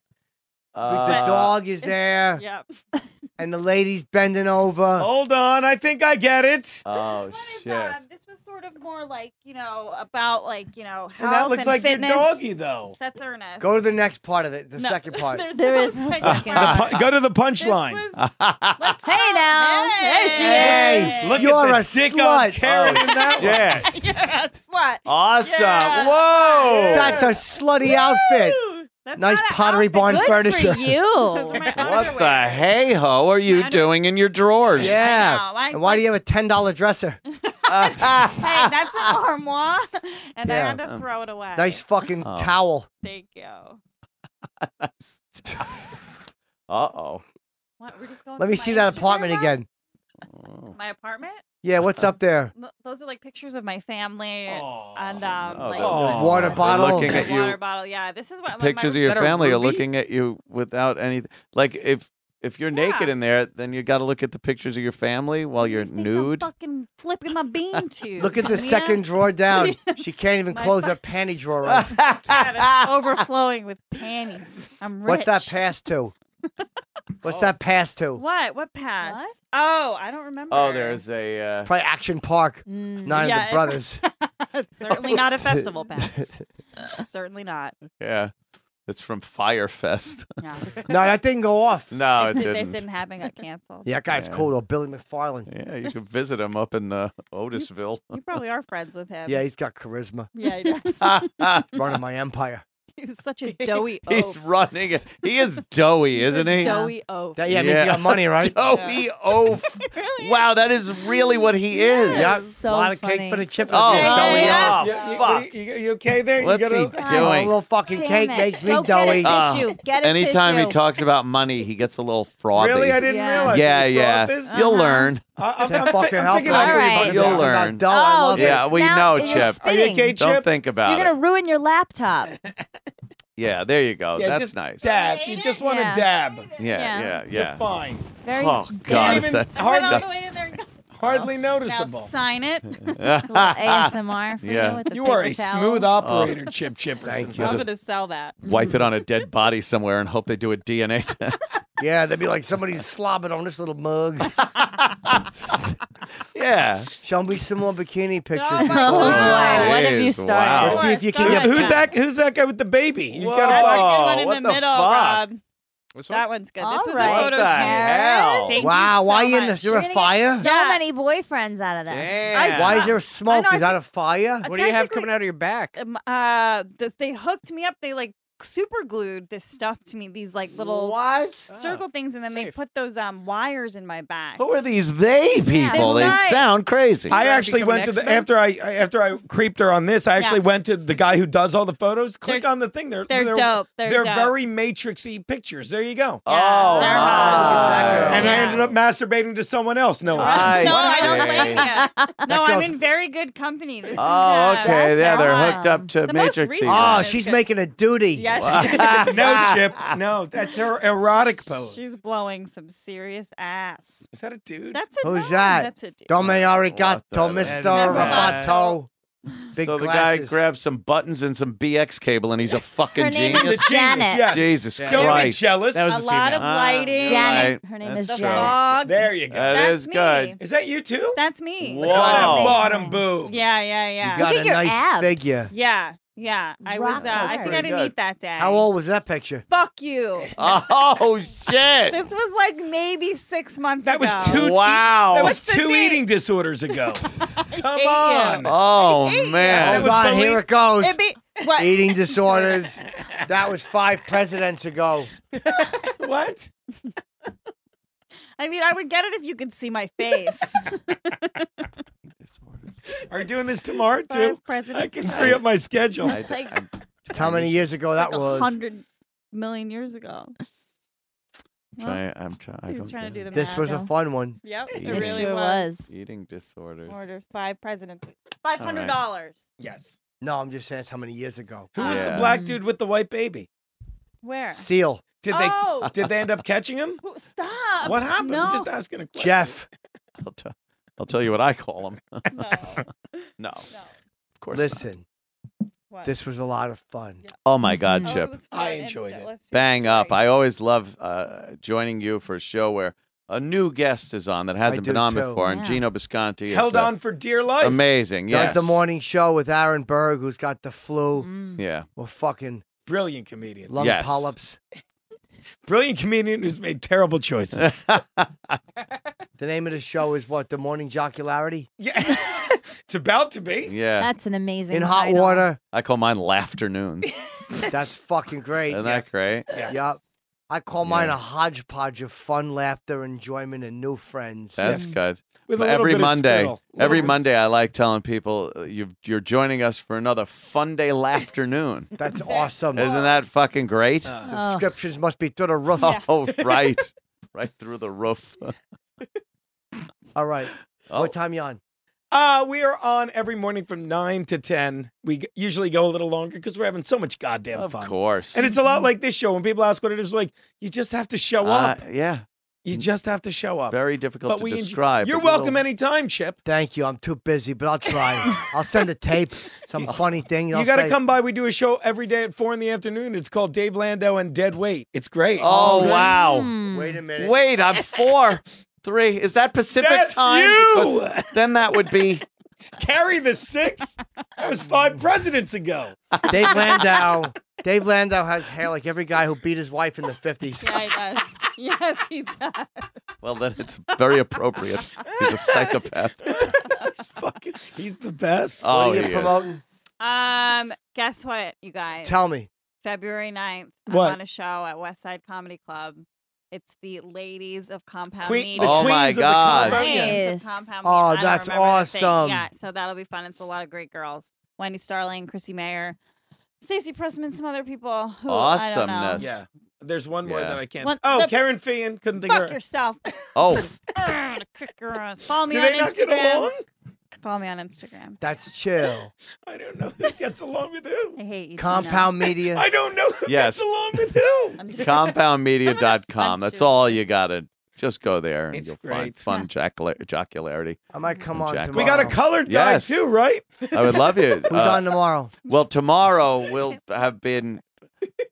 the Uh, dog is there, yeah. and the lady's bending over. Hold on, I think I get it. Oh, this one is, shit. um, this was sort of more like you know about like you know health And that looks and like fitness. your doggy, though. That's Ernest. Go to the next part of it. The No, second part. there's There no is a second second part. Go to the punchline. let's Hey go. now. There she Hey, is. Look You're at a the dick slut. on Kerryn in that one. Shit. You're a slut. Awesome. Yeah. Whoa. That's a slutty outfit. Woo! That's Nice Pottery outfit. Barn Good furniture. for you. Those are my what the hey ho are you doing in your drawers? Yeah. know, I And why do you have a ten dollar dresser? Hey, that's an armoire, and I Yeah. had to throw it away. Nice fucking Oh. towel. Thank you. uh oh. What? We're just going. Let me see that apartment now? again. My apartment. Yeah, what's up there? Those are like pictures of my family Aw. and um, Oh, like they're- Water bottle. Looking at you. water bottle. Yeah, this is what like, Pictures my, of your family are looking at you without any. Like if if you're naked in there, then you got to look at the pictures of your family while You you're think I'm nude. fucking flipping my bean tube. Look at the yeah? second drawer down. She can't even My close fu- her panty drawer right. Yeah, it's overflowing with panties. I'm rich. What's that pass to? What's Oh. that pass to? What? What pass? What? Oh, I don't remember. oh, there's a. Uh, Probably Action Park. Mm. Nine Yeah, of the brothers. Certainly not a festival pass. Certainly not. yeah, it's from Fyre Fest. Yeah. no, that didn't go off. no, it It didn't. didn't happen. Got canceled. Yeah, that guy's Yeah. cool though. Billy McFarland. Yeah, you can visit him up in uh, Otisville. You probably are friends with him. Yeah, he's got charisma. Yeah, he does. Running my empire. He was such a doughy oaf. He's running. He is doughy, isn't he? Doughy oaf. That, yeah, means he Yeah. got money, right? Doughy oaf. Really? Wow, that is really what he is. Yeah, So a lot of funny. cake for the chip. Oh, Yeah, doughy yeah. off. You, you, fuck. you, you okay there? What's you he gotta- Oh, a doing? little fucking Damn cake it. makes me Go doughy. Get a Uh. Get a Anytime tissue. he talks about money, he gets a little frothy. Really? I didn't Yeah. realize. yeah, you thought yeah. You'll Uh-huh. learn. I, I'm, Can't I'm, fucking I'm thinking it. I All could right. fucking You'll talk about learn. Dough, I Oh, love this- it. Yeah, we now know, you're Chip. Are you spitting. okay, Don't think about You're it. gonna ruin your laptop. Yeah, there you go. Yeah, That's just nice. Dab. You just want to Yeah. dab. Yeah, Yeah. yeah, You're fine. Very Oh. God, even- hard- Sit all the disgusting. way in there and go, Hardly Now noticeable. sign it. Little ASMR for Yeah. you with the You are a towel. smooth oh. operator, Chip Chipperson. Thank you. I'm just- gonna sell that. Wipe it on a dead body somewhere and hope they do a DNA test. Yeah, they'd be like somebody's slobbing on this little mug. yeah. Show me some more bikini pictures. Oh, my Oh, God. what have you Jeez, started? wow. Let's see if you can Start get. Who's that? Who's that guy with the baby? You Whoa. got a a black. one in what the the middle, fuck? Rob. This one? That one's good. All This was right. a photo the shoot. hell? Thank Wow, you why so you in much. this? There You're a fire? so Yeah. many boyfriends out of this. Damn. Why is there smoke? I Is that a fire? Uh, What do you have technically- coming out of your back? Um, uh, this, they hooked me up. They like super glued this stuff to me. These like little What? circle things, and then they safe. put those um wires in my back. Who are these they people? This they guy- sound crazy. I actually become went an to the X-Men? after I I- after I creeped her on this. I actually Yeah. went to the guy who does all the photos. Click They're- on the thing. They're They're, dope. They're, They're dope. very matrixy pictures. There you go. oh, they're my. hot. And I Yeah. ended up masturbating to someone else. No, I no, I don't see. blame you. No, I'm girl's- in very good company. This is Oh, uh, okay. Yeah, they're hooked up to The most Matrix. recent Oh, one she's making a duty. Yeah, she- no, Chip. No, that's her erotic pose. she's blowing some serious ass. Is that a dude? That's a Who's dude. that? That's a dude. Dome arigato, Mr. That's Roboto. Big so the glasses. guy grabs some buttons and some BX cable, and he's a fucking Her name genius. is Janet. Yes. Jesus Yeah. Don't be Christ! jealous. That was a a lot of female. Ah, lighting. Janet. Right. Her name That's is The true. Janet. fog. there you go. That That's is me. good. Is that you too? That's me. Look at that Wow. bottom boob. Yeah, yeah, yeah. You got Look a at your nice abs. figure. yeah, yeah. I was. Uh, I hard. think I didn't good. eat that day. How old was that picture? Fuck you. Oh shit! This was like maybe six months ago. That was two. Wow. That was What's the two date? eating disorders ago. Come hate on. Oh man! That Hold on, belie- here it goes. It be, what? Eating disorders. That was five presidents ago. What? I mean, I would get it if you could see my face. Are you doing this tomorrow Five too? I can free up my schedule. I- It's like, I'm- How many years ago that like was? hundred million years ago. try- I'm try- I He was don't trying to get do it. the This math. was a fun one. Yep, it It It really sure was. was. Eating disorders. Order five presidents. Five hundred dollars. Yes. No, I'm just saying it's how many years ago. Who was the Yeah. black mm. dude with the white baby? Where? Seal. Did they Oh. did they end up catching him? Who- Stop. What happened? No. I'm just asking a question. Jeff. I'll, t- I'll tell you what I call them. No. no, No. of course. not. Listen, What? this was a lot of fun. Oh my God. Oh, it Chip! was I fun. enjoyed Let's- it. let's do the Bang up! story. I always love uh, joining you for a show where a new guest is on that hasn't been do on too. before, and Yeah. Geno Bisconte Held is uh, on for dear life. amazing. Does Yes, the morning show with Aaron Berg, who's got the flu Mm. Yeah, or fucking Brilliant comedian. lung Yes. polyps. Brilliant comedian who's made terrible choices. The name of the show is what? The Morning Jocularity? yeah. it's about to be. yeah. That's an amazing. In hot title. water. I call mine Laughternoons. That's fucking great. Isn't Yes. that great? Yeah. Yep. I call mine Yeah. a hodgepodge of fun, laughter, enjoyment, and new friends. That's Yes. good. With a every bit Monday, spittle. Every Monday, I like telling people uh, you you're joining us for another fun day laughternoon. That's awesome. Isn't that fucking great? Uh, Oh. Subscriptions must be through the roof. Oh, right, right through the roof. All right. Oh, What time you on? Uh, we are on every morning from 9 to 10. We usually go a little longer because we're having so much goddamn of fun. Of course. And it's a lot like this show. When people ask what it is, like, you just have to show Uh, up. yeah, You just have to show up. very difficult but to we enjoy- describe. You're but you'll- welcome anytime, Chip. Thank you. I'm too busy, but I'll try. I'll send a tape, some funny thing. You I'll got to say, come by. We do a show every day at 4 in the afternoon. It's called Dave Landau and Dead Weight. It's great. Oh good. wow! Mm. Wait a minute. Wait, I'm four, three. Is that Pacific That's time? you! Because then that would be. Carry the six. That was five presidents ago. Dave Landau. Dave Landau has hair like every guy who beat his wife in the 50s. Yeah, he does. yes, he does. Well, then it's very appropriate. He's a psychopath. He's fucking. He's the best. Oh, what are he you is. promoting? Um, guess what, you guys? Tell me. February 9th, What? I'm on a show at West Side Comedy Club. It's the ladies of Compound Queen, Media. Oh the Oh queens my of God. compound, yeah. Of Oh, Media. That's remember the thing. awesome. Yeah, so that'll be fun. It's a lot of great girls. Wendy Starland, Chrissie Mayr, Stacey Pressman, some other people. Who I don't know. Awesomeness. Yeah. There's one more Yeah. that I can't. One- oh, the- Kerryn Feehan. Couldn't think of Fuck her. yourself. Oh, Arrgh, kick your. Follow me Do on they not get Instagram. Along? Follow me on Instagram. That's chill. I don't know who gets along with who. I hate you. Gina. Compound Media. I don't know who Yes. gets along with who. I'm just- compoundmedia.com. That's all you gotta. Just go there and It's you'll great. find fun jacula- jocularity. I might come on tomorrow. We got a colored guy Yes. too, right? I would love you. Who's Uh, on tomorrow? Well, tomorrow will have been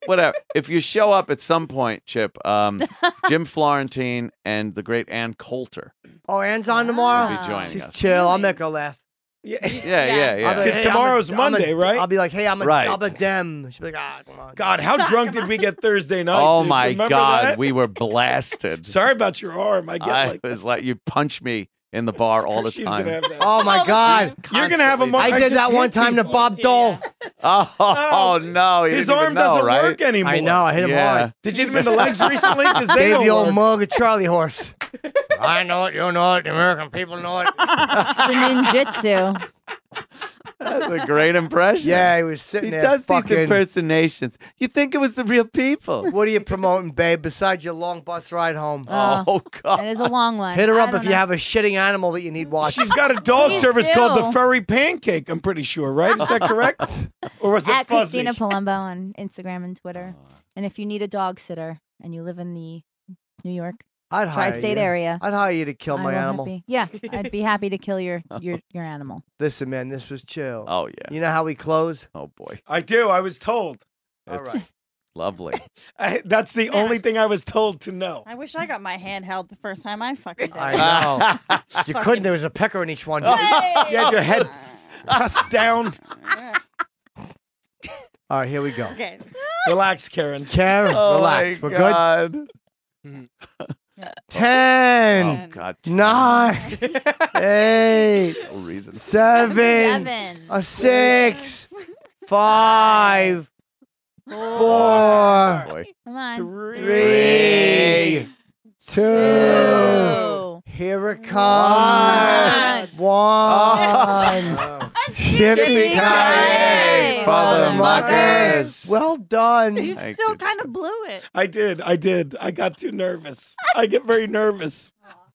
whatever. If you show up at some point, Chip, um, Jim Florentine and the great Ann Coulter Oh, Ann's on tomorrow? will be joining She's us. chill. I'll make her laugh. Yeah. Yeah, yeah, yeah. I'll be like, Because "Hey, I'm a- tomorrow's I'm a- Monday, right? I'll be like, hey, I'm a, Right. I'm a dem. She'll be like, ah, come on. God, how drunk did we get Thursday night? oh Do my remember God, that? we were blasted. Sorry about your arm. I get I like was like, you punch me in the bar all the She's time. Gonna have that. Oh my God. You're gonna have a Constantly. I I did just that one time to people. Bob Dole. Oh, Oh, no, you His didn't even arm know, doesn't right? work anymore. I know. I hit him Yeah. hard. Did you hit him in the legs recently? Because they Gave don't the old work. mug of Charlie horse. I know it. You know it. The American people know it. It's the ninjutsu. That's a great impression. Yeah, he was sitting He there does these impersonations. You think it was the real people. What are you promoting, babe? Besides your long bus ride home, Oh, oh, God. It is a long one. hit her I up don't if you have a shitting animal that you need watching. She's got a dog Please service called the. Furry Pancake. I'm pretty sure, right? Is that correct? Or was it at fuzzy? Cristina Palumbo on Instagram and Twitter. And if you need a dog sitter and you live in the New York I'd hire tri-state you. area. I'd hire you to kill I my will animal. be- Yeah, I'd be happy to kill your your your animal. Listen, man, this was chill. Oh yeah. You know how we close? Oh boy. I do. I was told. All It's right. lovely. I, that's the only thing I was told to know. I wish I got my hand held the first time I fucking did. I know. you couldn't. There was a pecker in each one. You had your head pressed down. All right, here we go. Okay. Relax, Kerryn. Kerryn, oh relax. my We're good. God. Hmm. Ten, Oh God. nine, eight, No reason. seven, Seven. a six, five, four, Boy. Come on. three, two. Two. Here it comes. One. Shippy Yippee-ki-yay ki for the muckers. Well done. You Thank still you. kind of blew it. I did. I did. I got too nervous. I get very nervous.